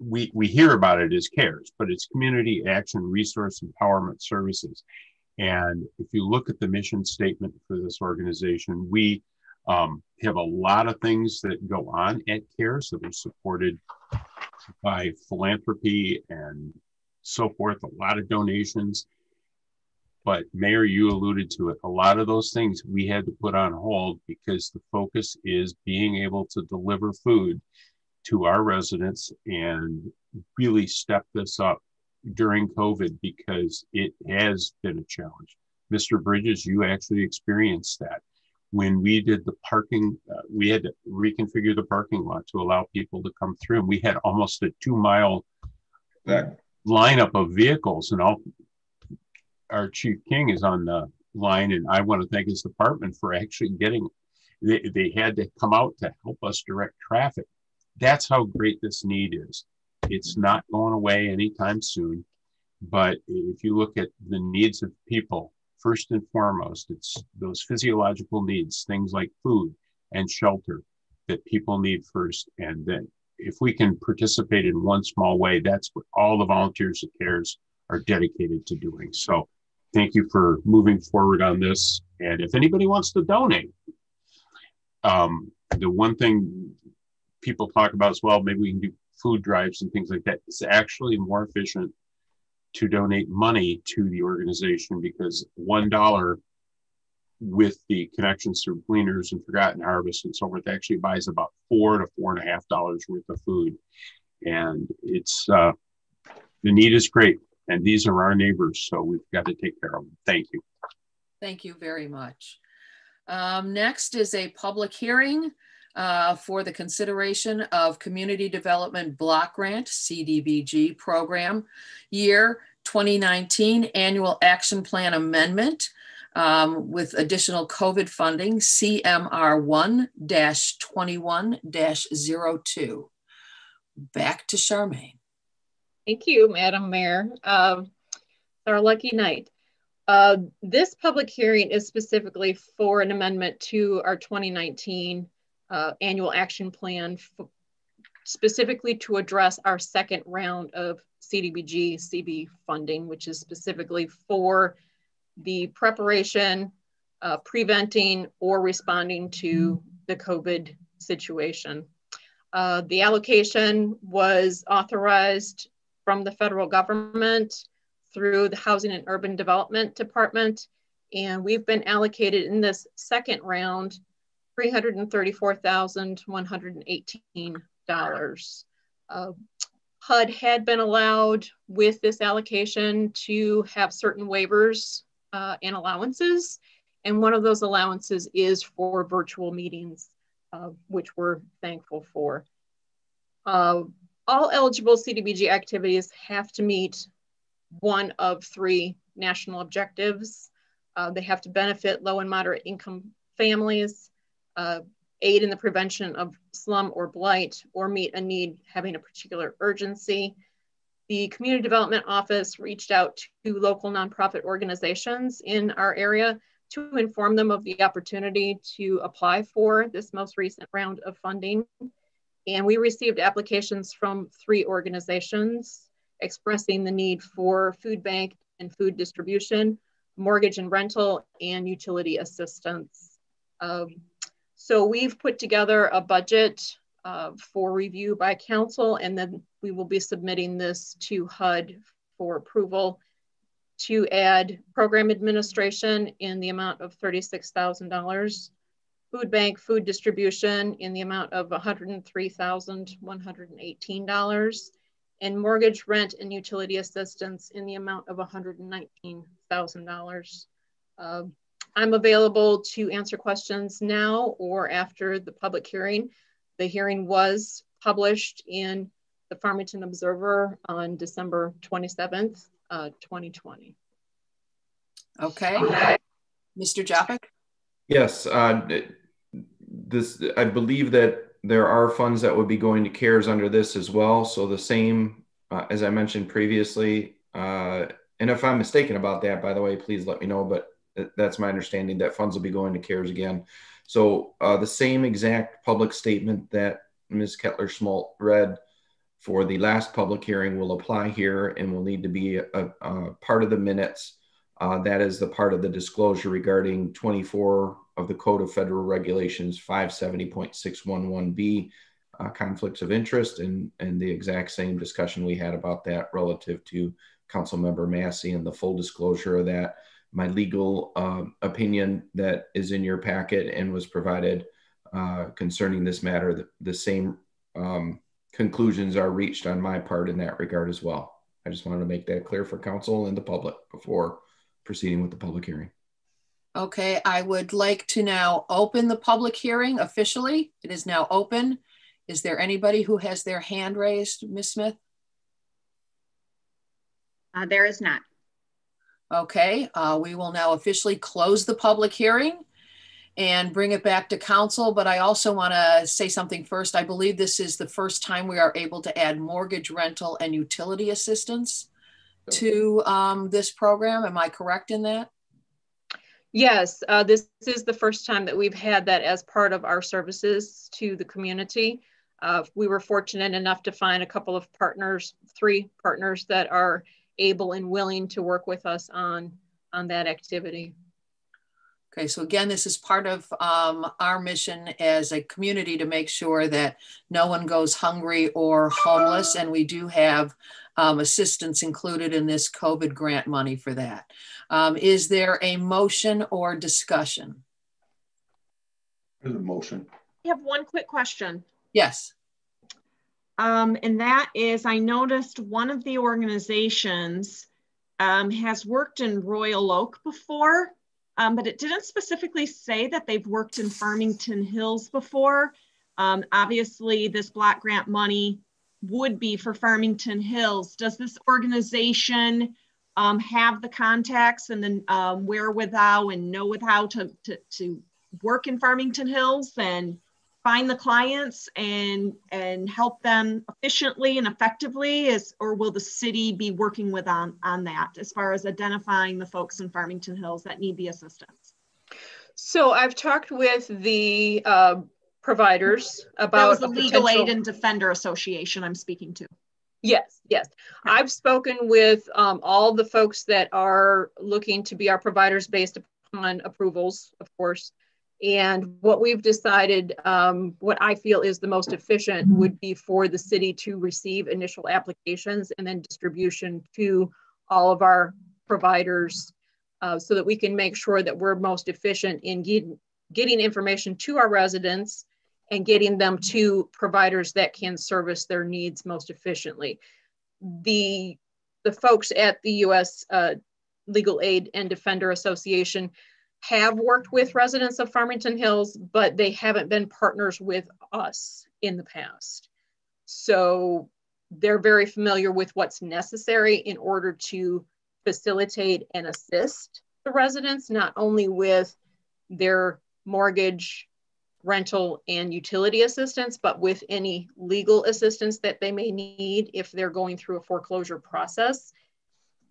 We we hear about it as cares but it's community action resource empowerment services. And if you look at the mission statement for this organization we um, have a lot of things that go on at cares that are supported by philanthropy and so forth a lot of donations but mayor you alluded to it a lot of those things we had to put on hold because the focus is being able to deliver food to our residents and really step this up during COVID because it has been a challenge. Mr. Bridges, you actually experienced that. When we did the parking, uh, we had to reconfigure the parking lot to allow people to come through. And we had almost a two mile lineup of vehicles. And all our Chief King is on the line. And I want to thank his department for actually getting, they, they had to come out to help us direct traffic that's how great this need is. It's not going away anytime soon. But if you look at the needs of people, first and foremost, it's those physiological needs, things like food and shelter that people need first. And then if we can participate in one small way, that's what all the volunteers at CARES are dedicated to doing. So thank you for moving forward on this. And if anybody wants to donate, um, the one thing people talk about as well, maybe we can do food drives and things like that. It's actually more efficient to donate money to the organization because one dollar with the connections through Gleaners and Forgotten Harvest and so forth actually buys about four to four and a half dollars worth of food. And it's uh, the need is great. And these are our neighbors, so we've got to take care of them. Thank you. Thank you very much. Um, next is a public hearing uh, for the consideration of Community Development Block Grant, CDBG program, year 2019 Annual Action Plan Amendment um, with additional COVID funding, CMR 1 21 02. Back to Charmaine. Thank you, Madam Mayor. Um, our lucky night. Uh, this public hearing is specifically for an amendment to our 2019 uh, annual action plan specifically to address our second round of CDBG CV funding, which is specifically for the preparation, uh, preventing, or responding to the COVID situation. Uh, the allocation was authorized from the federal government through the Housing and Urban Development Department. And we've been allocated in this second round $334,118. Uh, HUD had been allowed with this allocation to have certain waivers uh, and allowances. And one of those allowances is for virtual meetings, uh, which we're thankful for. All eligible CDBG activities have to meet one of three national objectives. Uh, they have to benefit low and moderate income families, uh, aid in the prevention of slum or blight, or meet a need having a particular urgency. The Community Development Office reached out to local nonprofit organizations in our area to inform them of the opportunity to apply for this most recent round of funding. And we received applications from three organizations expressing the need for food bank and food distribution, mortgage and rental, and utility assistance. Um, so we've put together a budget uh, for review by council, and then we will be submitting this to HUD for approval to add program administration in the amount of $36,000, food bank food distribution in the amount of $103,118, and mortgage rent and utility assistance in the amount of $119,000. Uh, I'm available to answer questions now or after the public hearing. The hearing was published in the Farmington Observer on December 27th, uh, 2020. Okay. okay. Mr. Joppich? Yes. Uh, this, I believe that there are funds that would be going to CARES under this as well. So the same, uh, as I mentioned previously, uh, and if I'm mistaken about that, by the way, please let me know. But that's my understanding that funds will be going to CARES again. So uh, the same exact public statement that Ms. Kettler Schmult read for the last public hearing will apply here and will need to be a, a part of the minutes. Uh, that is the part of the disclosure regarding 24 of the Code of Federal Regulations 570.611B, uh, conflicts of interest, and, and the exact same discussion we had about that relative to Council Member Massey and the full disclosure of that my legal uh, opinion that is in your packet and was provided uh, concerning this matter. The, the same um, conclusions are reached on my part in that regard as well. I just wanted to make that clear for council and the public before proceeding with the public hearing. Okay, I would like to now open the public hearing officially. It is now open. Is there anybody who has their hand raised, Ms. Smith? Uh, there is not. Okay, uh, we will now officially close the public hearing and bring it back to council. But I also want to say something first. I believe this is the first time we are able to add mortgage rental and utility assistance to um, this program. Am I correct in that? Yes, uh, this is the first time that we've had that as part of our services to the community. Uh, we were fortunate enough to find a couple of partners, three partners that are able and willing to work with us on, on that activity. Okay, so again, this is part of um, our mission as a community to make sure that no one goes hungry or homeless, and we do have um, assistance included in this COVID grant money for that. Um, is there a motion or discussion? There's a motion. I have one quick question. Yes. Um, and that is, I noticed one of the organizations um, has worked in Royal Oak before, um, but it didn't specifically say that they've worked in Farmington Hills before. Um, obviously, this block grant money would be for Farmington Hills. Does this organization um, have the contacts and the um, wherewithal and know with how to, to, to work in Farmington Hills and find the clients and and help them efficiently and effectively is or will the city be working with on on that as far as identifying the folks in farmington hills that need the assistance so i've talked with the uh, providers about that was the legal aid and defender association i'm speaking to. Yes yes. Okay. i've spoken with um, all the folks that are looking to be our providers based upon approvals of course. And what we've decided, um, what I feel is the most efficient would be for the city to receive initial applications and then distribution to all of our providers uh, so that we can make sure that we're most efficient in get, getting information to our residents and getting them to providers that can service their needs most efficiently. The, the folks at the U.S. Uh, Legal Aid and Defender Association have worked with residents of Farmington Hills, but they haven't been partners with us in the past. So they're very familiar with what's necessary in order to facilitate and assist the residents, not only with their mortgage, rental, and utility assistance, but with any legal assistance that they may need if they're going through a foreclosure process.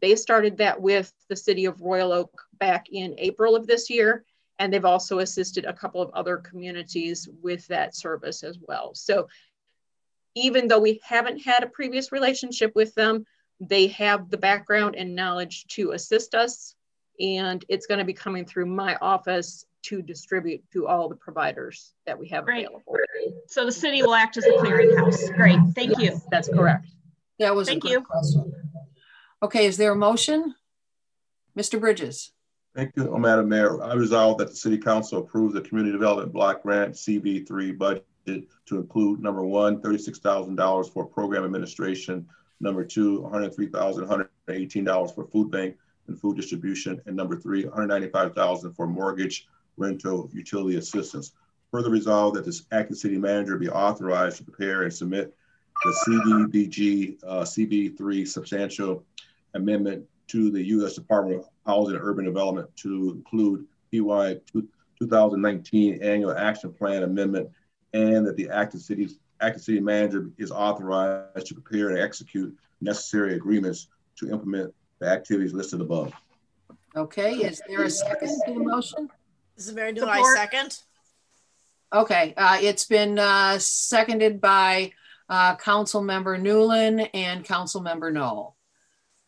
They started that with the city of Royal Oak back in April of this year, and they've also assisted a couple of other communities with that service as well. So even though we haven't had a previous relationship with them, they have the background and knowledge to assist us. And it's going to be coming through my office to distribute to all the providers that we have Great. available. So the city will act as a clearinghouse. Great, thank you. That's correct. That was a Thank good you. question. Okay, is there a motion? Mr. Bridges? Thank you, Madam Mayor. I resolve that the city council approves the community development block grant CV three budget to include number one, thirty-six thousand dollars for program administration, number two, one hundred three thousand, one hundred eighteen dollars for food bank and food distribution, and number three, 195,000 for mortgage, rental, utility assistance. Further resolve that this acting city manager be authorized to prepare and submit the CDBG uh, CV three substantial amendment to the U.S. Department of Housing and Urban Development to include PY 2019 Annual Action Plan Amendment, and that the active cities active city manager is authorized to prepare and execute necessary agreements to implement the activities listed above. Okay, is there a second to the motion? This is Mary Newlin, I Support. second. Okay, uh, it's been uh, seconded by uh, Councilmember Newlin and Councilmember Knol.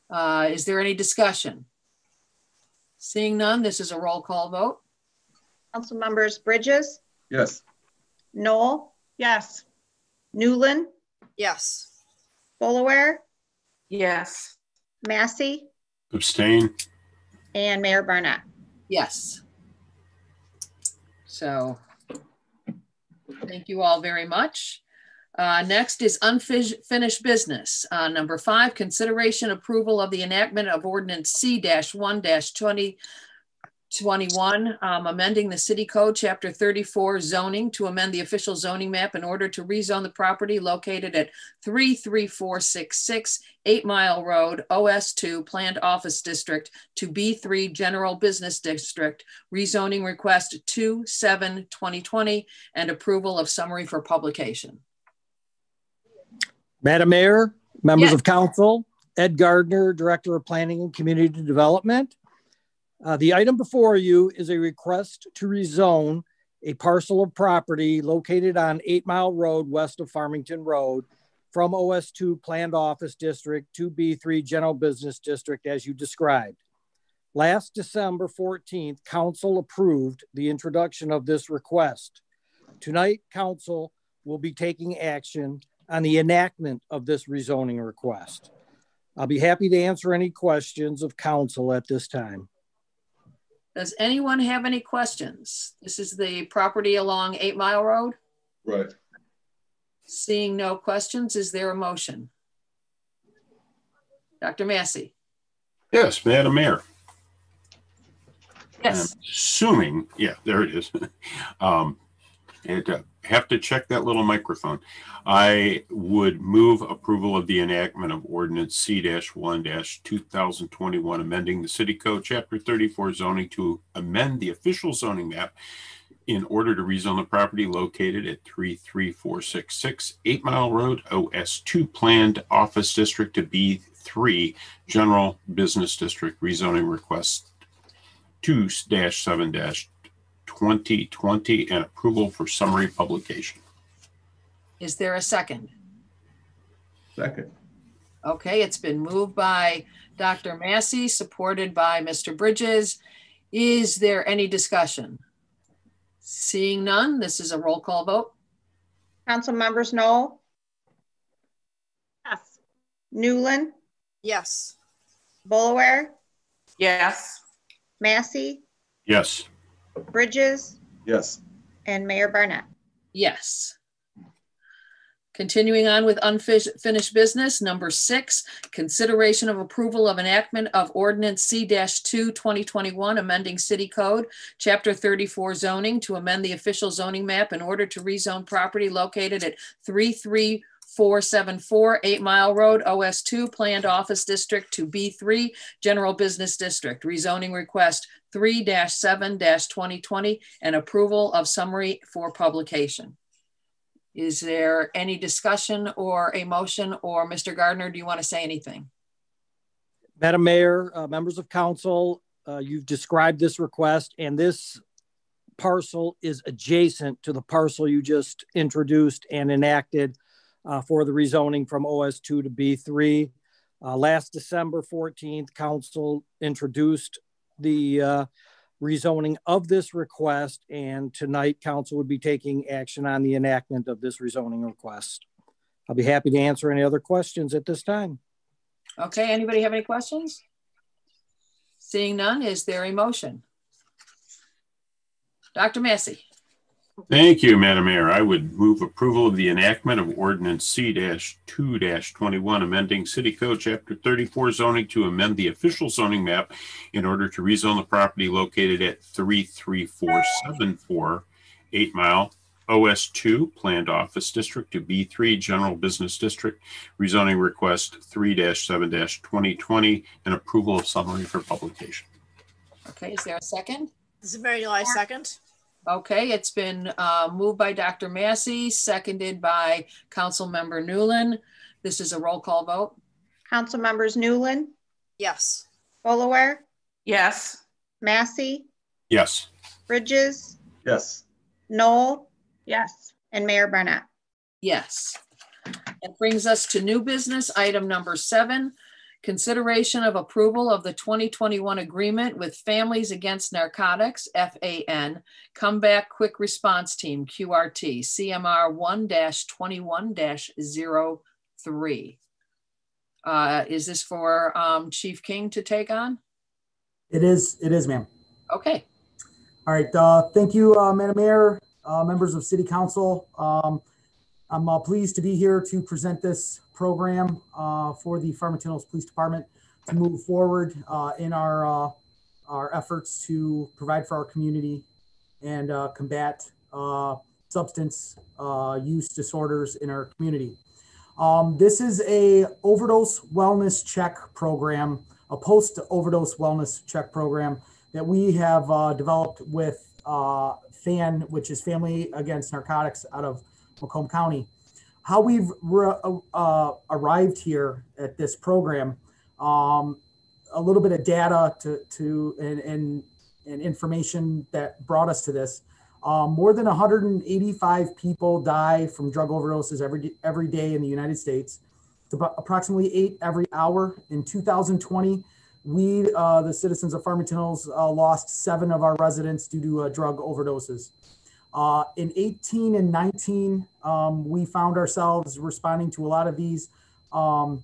Uh, Is there any discussion? Seeing none, this is a roll call vote. Council members Bridges, Yes. Knol, Yes, Newlin, Yes. Boleware, Yes. Massey, Abstain? and Mayor Barnett. Yes. So, thank you all very much. Uh, Next is unfinished business. Uh, Number five, consideration approval of the enactment of ordinance C-1-2021, um, amending the city code, chapter 34 zoning to amend the official zoning map in order to rezone the property located at 33466 Eight Mile Road, OS2 Planned Office District to B3 General Business District, rezoning request 2-7-2020, and approval of summary for publication. Madam Mayor, members Yes. of council, Ed Gardiner, Director of Planning and Community Development. Uh, the item before you is a request to rezone a parcel of property located on Eight Mile Road west of Farmington Road from OS2 Planned Office District to B3 General Business District as you described. Last December 14th, council approved the introduction of this request. Tonight, council will be taking action on the enactment of this rezoning request. I'll be happy to answer any questions of council at this time. Does anyone have any questions? This is the property along Eight Mile Road. Right. Seeing no questions, is there a motion? Dr. Massey? Yes, Madam Mayor. Yes. I'm Assuming, yeah, there it is. Um, and uh, have to check that little microphone. I would move approval of the enactment of ordinance C one two thousand twenty-one, amending the city code, chapter thirty-four zoning to amend the official zoning map in order to rezone the property located at three three four six six Eight Mile Road, OS two planned office district to B three general business district rezoning request two seven 2020 and approval for summary publication. Is there a second? Second. Okay, it's been moved by Dr. Massey, supported by Mr. Bridges. Is there any discussion? Seeing none, this is a roll call vote. Council members Knol, yes, Newlin, Yes. Boleware, Yes. Massey, Yes. Bridges, Yes. and Mayor Barnett. Yes. Continuing on with unfinished business, number six, consideration of approval of enactment of ordinance C 2 2021, amending city code, chapter 34 zoning to amend the official zoning map in order to rezone property located at 33474 Eight Mile Road, OS2, Planned Office District to B3, General Business District. Rezoning request 3-7-2020 and approval of summary for publication. Is there any discussion or a motion or Mr. Gardiner, do you want to say anything? Madam Mayor, uh, members of council, uh, you've described this request and this parcel is adjacent to the parcel you just introduced and enacted uh, for the rezoning from OS2 to B3. Uh, last December 14th, council introduced the uh, rezoning of this request and tonight council would be taking action on the enactment of this rezoning request. I'll be happy to answer any other questions at this time. Okay, anybody have any questions? Seeing none, is there a motion? Dr. Massey. Thank you, Madam Mayor. I would move approval of the enactment of Ordinance C-2-21, amending City Code Chapter 34 zoning to amend the official zoning map in order to rezone the property located at 33474 8 Mile OS2 Planned Office District to B3 General Business District, rezoning request 3-7-2020, and approval of summary for publication. Okay, is there a second? This is Mary July second. Okay, it's been uh, moved by Dr. Massey, seconded by Council Member Newlin. This is a roll call vote. Council members Newlin, Yes. Boleware, Yes. Massey, Yes. Bridges, Yes. Knol, Yes. and Mayor Barnett. Yes. That brings us to new business, item number seven, consideration of approval of the 2021 agreement with Families Against Narcotics, FAN, Comeback Quick Response Team, QRT, CMR 1-21-03. Uh, Is this for um, Chief King to take on? It is, it is, ma'am. Okay, All right, uh, thank you, uh, Madam Mayor, uh, members of City Council. Um, I'm uh, pleased to be here to present this program uh, for the Farmington Hills Police Department to move forward uh, in our uh, our efforts to provide for our community and uh, combat uh, substance use disorders in our community. Um, this is a overdose wellness check program, a post overdose wellness check program that we have developed with FAN, which is Family Against Narcotics out of Macomb County. How we've re- uh, arrived here at this program, um, a little bit of data to, to and, and, and information that brought us to this. Um, more than 185 people die from drug overdoses every every day in the United States. It's about approximately eight every hour. In 2020, we, uh, the citizens of Farmington Hills, uh, lost seven of our residents due to uh, drug overdoses. Uh, in 18 and 19, um, we found ourselves responding to a lot of these um,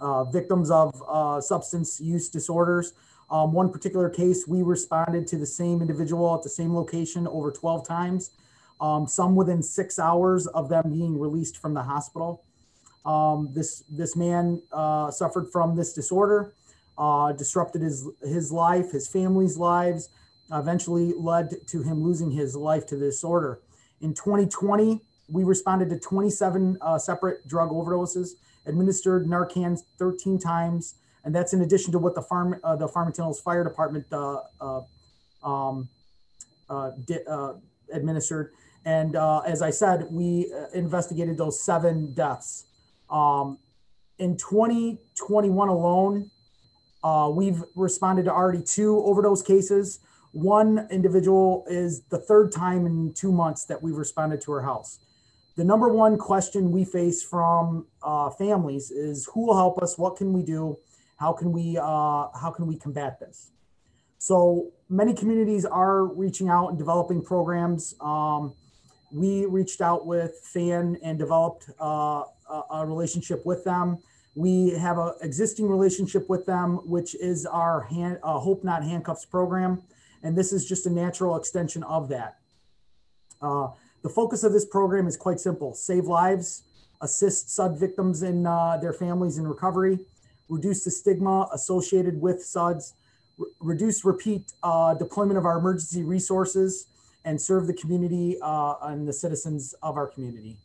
uh, victims of uh, substance use disorders. Um, one particular case, we responded to the same individual at the same location over 12 times, um, some within six hours of them being released from the hospital. Um, this this man uh, suffered from this disorder, uh, disrupted his his life, his family's lives, eventually led to him losing his life to the disorder. In 2020, we responded to 27 uh, separate drug overdoses, administered Narcan 13 times, and that's in addition to what the farm uh, the Farmington Fire Department uh, uh, um, uh, di- uh, administered. And uh, as I said, we investigated those seven deaths. Um, in 2021 alone, uh, we've responded to already two overdose cases. One individual is the third time in two months that we've responded to her house. The number one question we face from uh, families is who will help us? What can we do? How can we uh, how can we combat this? So many communities are reaching out and developing programs. Um, we reached out with FAN and developed uh, a, a relationship with them. We have an existing relationship with them, which is our hand, uh, Hope Not Handcuffs program. And this is just a natural extension of that. Uh, the focus of this program is quite simple save lives, assist SUD victims and uh, their families in recovery, reduce the stigma associated with SUDs, re- reduce repeat uh, deployment of our emergency resources, and serve the community uh, and the citizens of our community.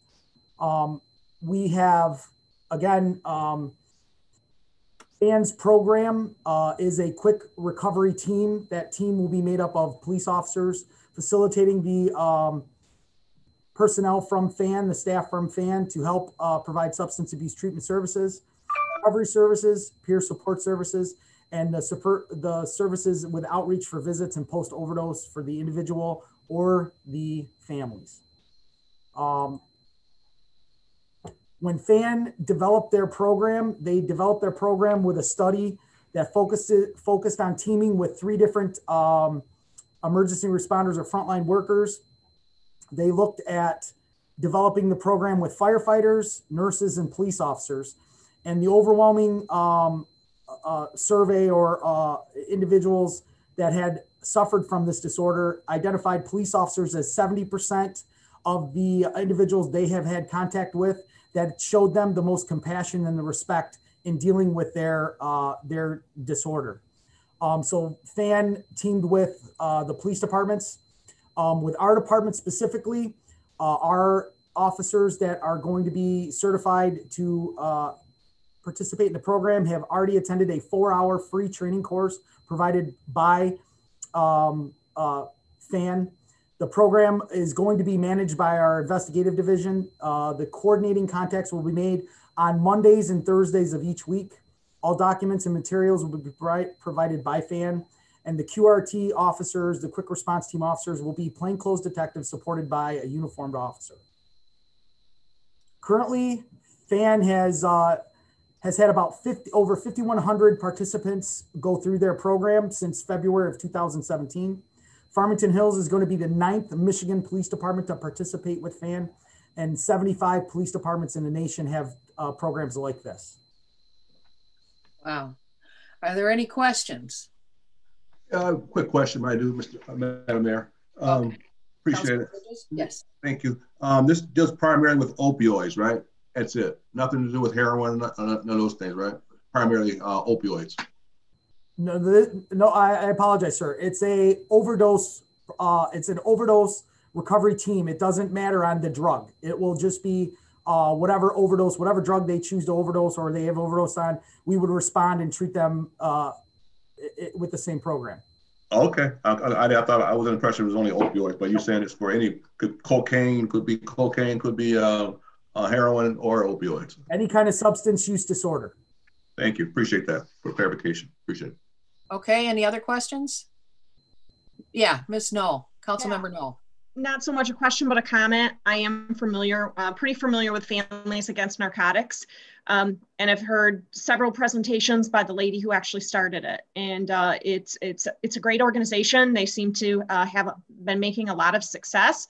Um, we have, again, um, FAN's program uh, is a quick recovery team. That team will be made up of police officers facilitating the um, personnel from FAN, the staff from FAN, to help uh, provide substance abuse treatment services, recovery services, peer support services, and the, super, the services with outreach for visits and post overdose for the individual or the families. Um, when FAN developed their program, they developed their program with a study that focused focused on teaming with three different um, emergency responders or frontline workers. They looked at developing the program with firefighters, nurses, and police officers. And the overwhelming um, uh, survey or uh, individuals that had suffered from this disorder identified police officers as 70% of the individuals they have had contact with that showed them the most compassion and the respect in dealing with their uh, their disorder. Um, so FAN teamed with uh, the police departments. Um, with our department specifically, uh, our officers that are going to be certified to uh, participate in the program have already attended a four-hour free training course provided by um, uh, FAN the program is going to be managed by our investigative division. Uh, the coordinating contacts will be made on Mondays and Thursdays of each week. All documents and materials will be provided by FAN. And the QRT officers, the quick response team officers, will be plainclothes detectives supported by a uniformed officer. Currently, FAN has uh, has had about 50, over 5,100 participants go through their program since February of 2017. Farmington Hills is going to be the ninth Michigan Police Department to participate with FAN, and 75 police departments in the nation have uh, programs like this. Wow. Are there any questions? Uh, quick question, I do, Mr. Uh, Madam Mayor. Um, okay. Appreciate it. Yes. Thank you. Um, this deals primarily with opioids, right? That's it. Nothing to do with heroin, none, of those things, right? Primarily uh, opioids. No, the, no, I, I, apologize, sir. It's a overdose. Uh, it's an overdose recovery team. It doesn't matter on the drug. It will just be uh, whatever overdose, whatever drug they choose to overdose or they have overdose on. We would respond and treat them uh, it, with the same program. Okay, I, I, I, thought I was the impression it was only opioids, but you're saying it's for any could, cocaine, could be cocaine, could be uh, uh, heroin or opioids. Any kind of substance use disorder. Thank you. Appreciate that for clarification. Appreciate it. Okay, any other questions? Yeah, Ms. Knol, Councilmember yeah. Knol. Not so much a question, but a comment. I am familiar, uh, pretty familiar with Families Against Narcotics, um, and I've heard several presentations by the lady who actually started it. And uh, it's it's it's a great organization. They seem to uh, have been making a lot of success,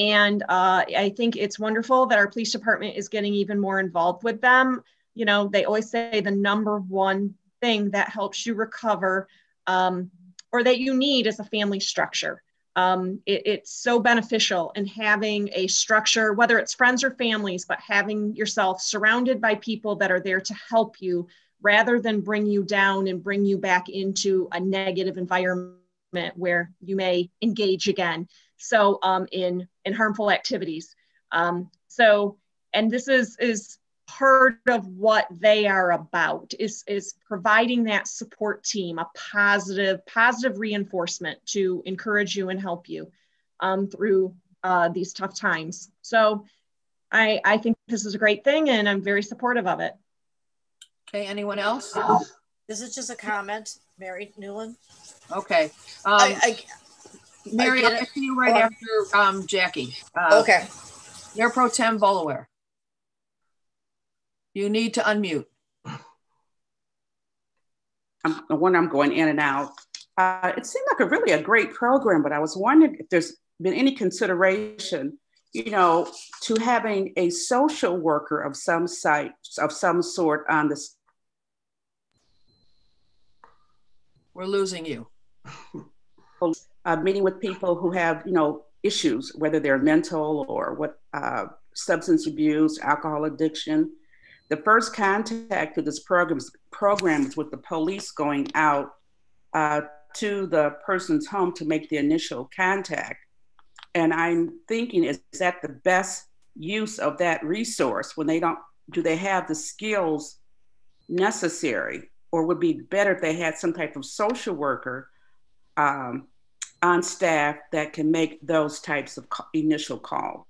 and uh, I think it's wonderful that our police department is getting even more involved with them. You know, they always say the number one thing that helps you recover um, or that you need as a family structure. Um, it, it's so beneficial in having a structure, whether it's friends or families, but having yourself surrounded by people that are there to help you rather than bring you down and bring you back into a negative environment where you may engage again. So um, in in harmful activities. Um, so and this is is part of what they are about is, is providing that support team a positive positive reinforcement to encourage you and help you um, through uh, these tough times. So I, I think this is a great thing and i'm very supportive of it. Okay anyone else? This is just a comment. Mary Newlin? Okay um, I, I, mary i'll get to you right after um, jackie. Uh, okay. Mayor pro tem Boleware. You need to unmute. I'm, when I'm going in and out. Uh, it seemed like a really a great program, but I was wondering if there's been any consideration, you know, to having a social worker of some site of some sort on this. We're losing you. Uh, meeting with people who have, you know, issues, whether they're mental or what uh, substance abuse, alcohol addiction, the first contact with this program, is with the police going out uh, to the person's home to make the initial contact. And I'm thinking, is that the best use of that resource when they don't, do they have the skills necessary? Or would be better if they had some type of social worker um, on staff that can make those types of initial calls?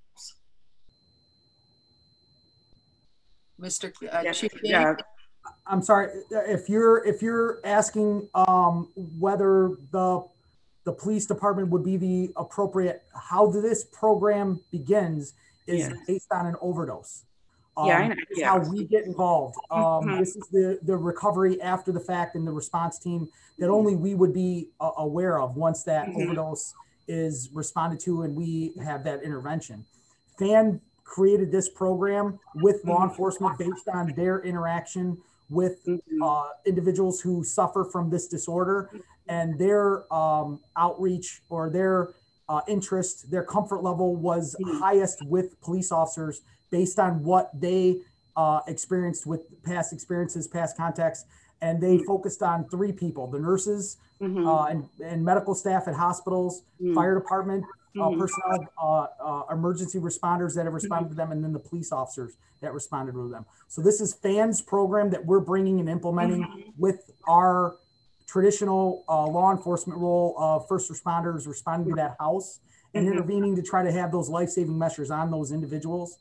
Mr. Uh, yeah, Chief yeah. I'm sorry, if you're, if you're asking um, whether the, the police department would be the appropriate, how this program begins is Yes. based on an overdose. Yeah, I Um, know, yeah. How we get involved. Um, Mhm. This is the, the recovery after the fact and the response team that only we would be uh, aware of once that Mhm. overdose is responded to and we have that intervention. FAN created this program with law Mhm. enforcement based on their interaction with Mhm. uh, individuals who suffer from this disorder and their um, outreach or their uh, interest, their comfort level was highest with police officers based on what they uh, experienced with past experiences, past contacts. And they focused on three people the nurses Mhm. uh, and, and medical staff at hospitals, Mhm. fire department uh, Mhm. personnel, uh, uh, emergency responders that have responded to them, and then the police officers that responded to them. So this is FANS program that we're bringing and implementing Mhm. with our traditional uh, law enforcement role of first responders responding to that house and Mhm. intervening to try to have those life-saving measures on those individuals.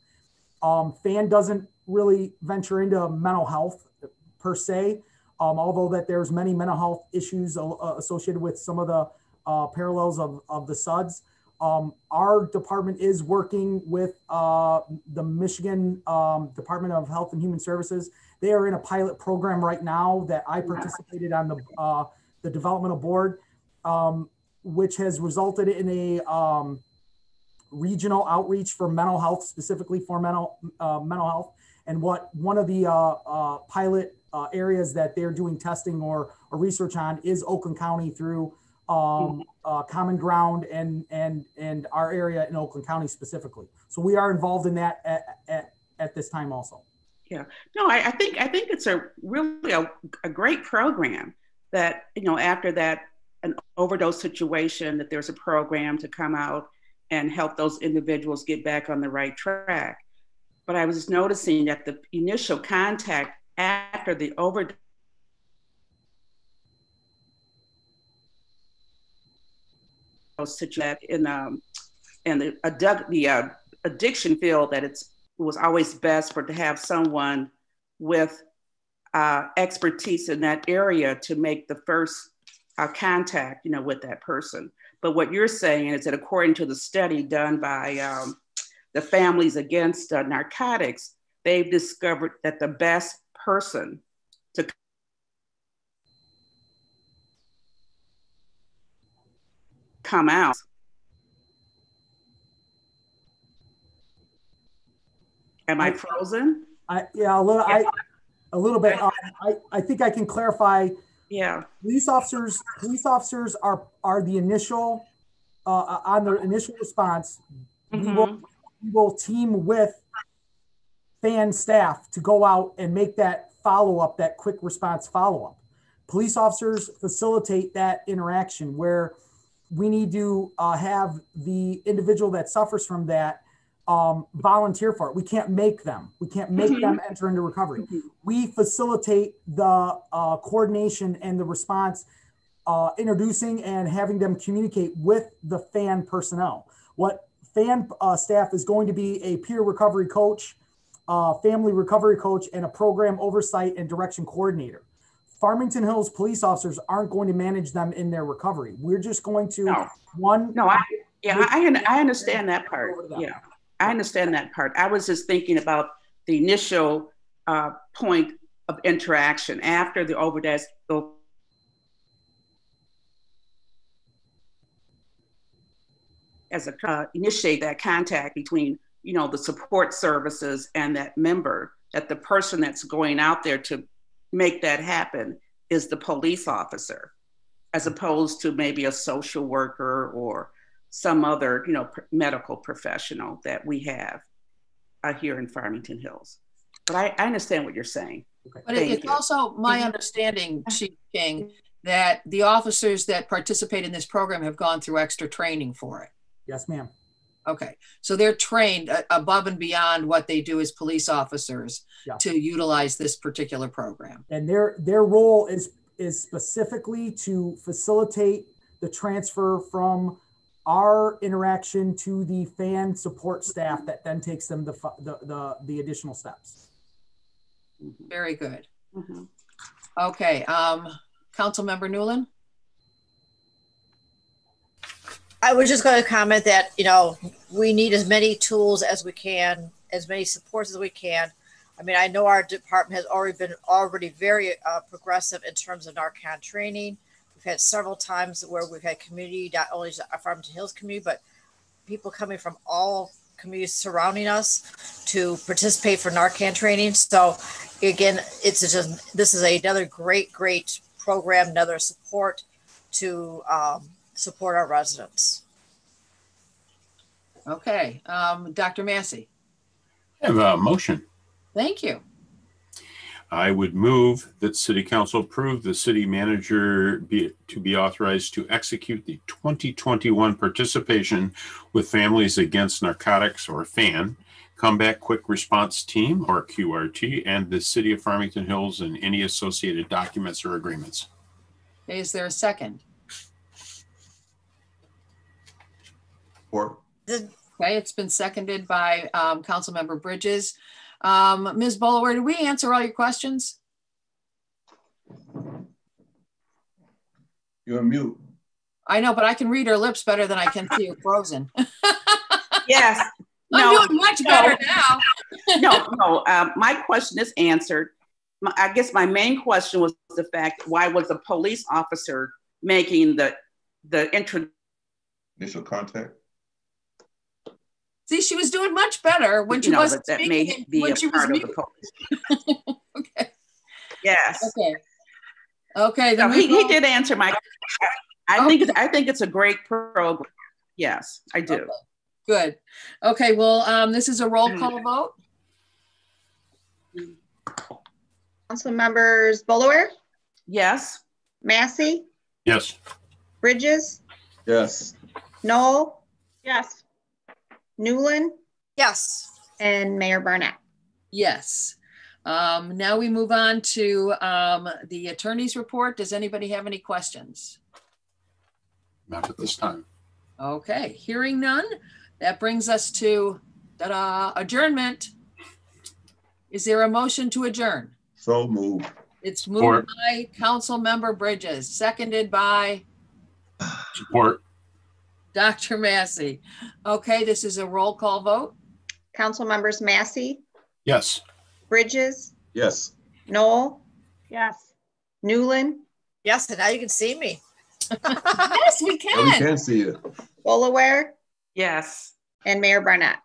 Um, FAN doesn't really venture into mental health per se, um, although that there's many mental health issues uh, associated with some of the uh, parallels of, of the SUDS. Um, our department is working with uh, the Michigan um, Department of Health and Human Services. They are in a pilot program right now that I participated on the uh, the developmental board, um, which has resulted in a um, regional outreach for mental health, specifically for mental uh, mental health. And what one of the uh, uh, pilot uh, areas that they're doing testing or, or research on is Oakland County through um, uh, Common Ground and and and our area in Oakland County specifically. So we are involved in that at, at, at this time also. Yeah, no, I, I think I think it's a really a, a great program that you know after that an overdose situation that there's a program to come out and help those individuals get back on the right track. But I was noticing that the initial contact after the overdose situation in um in the the uh, addiction field that it's it was always best for to have someone with uh, expertise in that area to make the first uh, contact, you know, with that person. But what you're saying is that according to the study done by um, the Families Against uh, Narcotics, they've discovered that the best person to come out Am I frozen? I yeah, a little. I a little bit. Um, I I think I can clarify. Yeah. Police officers. Police officers are are the initial uh, on their initial response. We will we will team with FAN staff to go out and make that follow up, that quick response follow up. Police officers facilitate that interaction where we need to uh, have the individual that suffers from that um, volunteer for it. We can't make them. We can't make Mhm. them enter into recovery. We facilitate the uh, coordination and the response, uh, introducing and having them communicate with the FAN personnel. What FAN uh, staff is going to be a peer recovery coach, uh, family recovery coach, and a program oversight and direction coordinator. Farmington Hills police officers aren't going to manage them in their recovery. We're just going to No. one. No, I yeah, I I understand that part. Over to them. Yeah, I understand that part. I was just thinking about the initial uh, point of interaction after the overdose. As a uh, initiate that contact between you know the support services and that member, that the person that's going out there to make that happen is the police officer, as opposed to maybe a social worker or some other, you know, pr- medical professional that we have uh, here in Farmington Hills. But I, I understand what you're saying. But Thank it's you. also my Mhm. understanding, Chief King, that the officers that participate in this program have gone through extra training for it. Yes, ma'am. Okay, so they're trained uh, above and beyond what they do as police officers Yeah. to utilize this particular program. And their their role is is specifically to facilitate the transfer from our interaction to the FAN support staff that then takes them the the the, the additional steps. Very good. Mhm. Okay, um, Councilmember Newlin? I was just going to comment that, you know, we need as many tools as we can, as many supports as we can. I mean, I know our department has already been already very uh, progressive in terms of Narcan training. We've had several times where we've had community, not only Farmington Hills community, but people coming from all communities surrounding us to participate for Narcan training. So again, it's just, this is another great, great program, another support to um, support our residents. Okay, um, Dr. Massey? I have a motion. Thank you. I would move that city council approve the city manager be, to be authorized to execute the 2021 participation with Families Against Narcotics or FAN Combat Quick Response Team or QRT and the city of Farmington Hills and any associated documents or agreements. Okay, Is there a second? Or Okay, it's been seconded by um, Councilmember Bridges. Um, Ms. Boleware, did we answer all your questions? you're mute. I know, but I can read her lips better than I can see her frozen. Yes. I'm No, doing much no. better now. no, no. Um, my question is answered. My, I guess my main question was the fact why was a police officer making the the intro? Initial contact. See, she was doing much better when she you know, wasn't that, that speaking. may be when a she was part of mute. the police. okay. Yes. Okay. Okay. No, Then he, he did answer my. I think it's, I think it's a great program. Yes, I do. Good. Okay. Well, um, this is a roll Mm. call vote. Council members Boleware, Yes. Massey, Yes. Bridges, Yes. Knol, Yes. Newlin, Yes. and Mayor Barnett. Yes. Um, now we move on to um, the attorney's report. Does anybody have any questions? Not at this time. Okay, hearing none. That brings us to ta-da, adjournment. Is there a motion to adjourn? So moved. It's Support. moved by Council Member Bridges, seconded by Support. Dr. Massey. Okay, this is a roll call vote. Council members Massey, Yes. Bridges, Yes. Knol, Yes. Newlin, Yes, and now you can see me. Yes, we Yeah, we can. can see it. Boleware, Yes. and Mayor Barnett.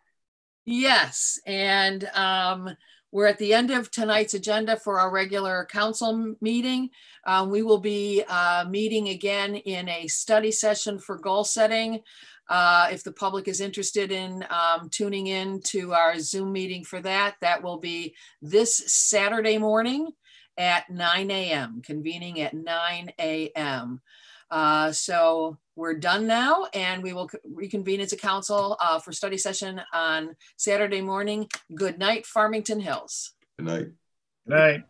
Yes, and um, we're at the end of tonight's agenda for our regular council meeting. Um, we will be uh, meeting again in a study session for goal setting. Uh, if the public is interested in um, tuning in to our Zoom meeting for that, that will be this Saturday morning at 9 a.m., convening at 9 a.m. Uh, so we're done now and we will reconvene as a council uh, for study session on Saturday morning. Good night, Farmington Hills. Good night. Good night.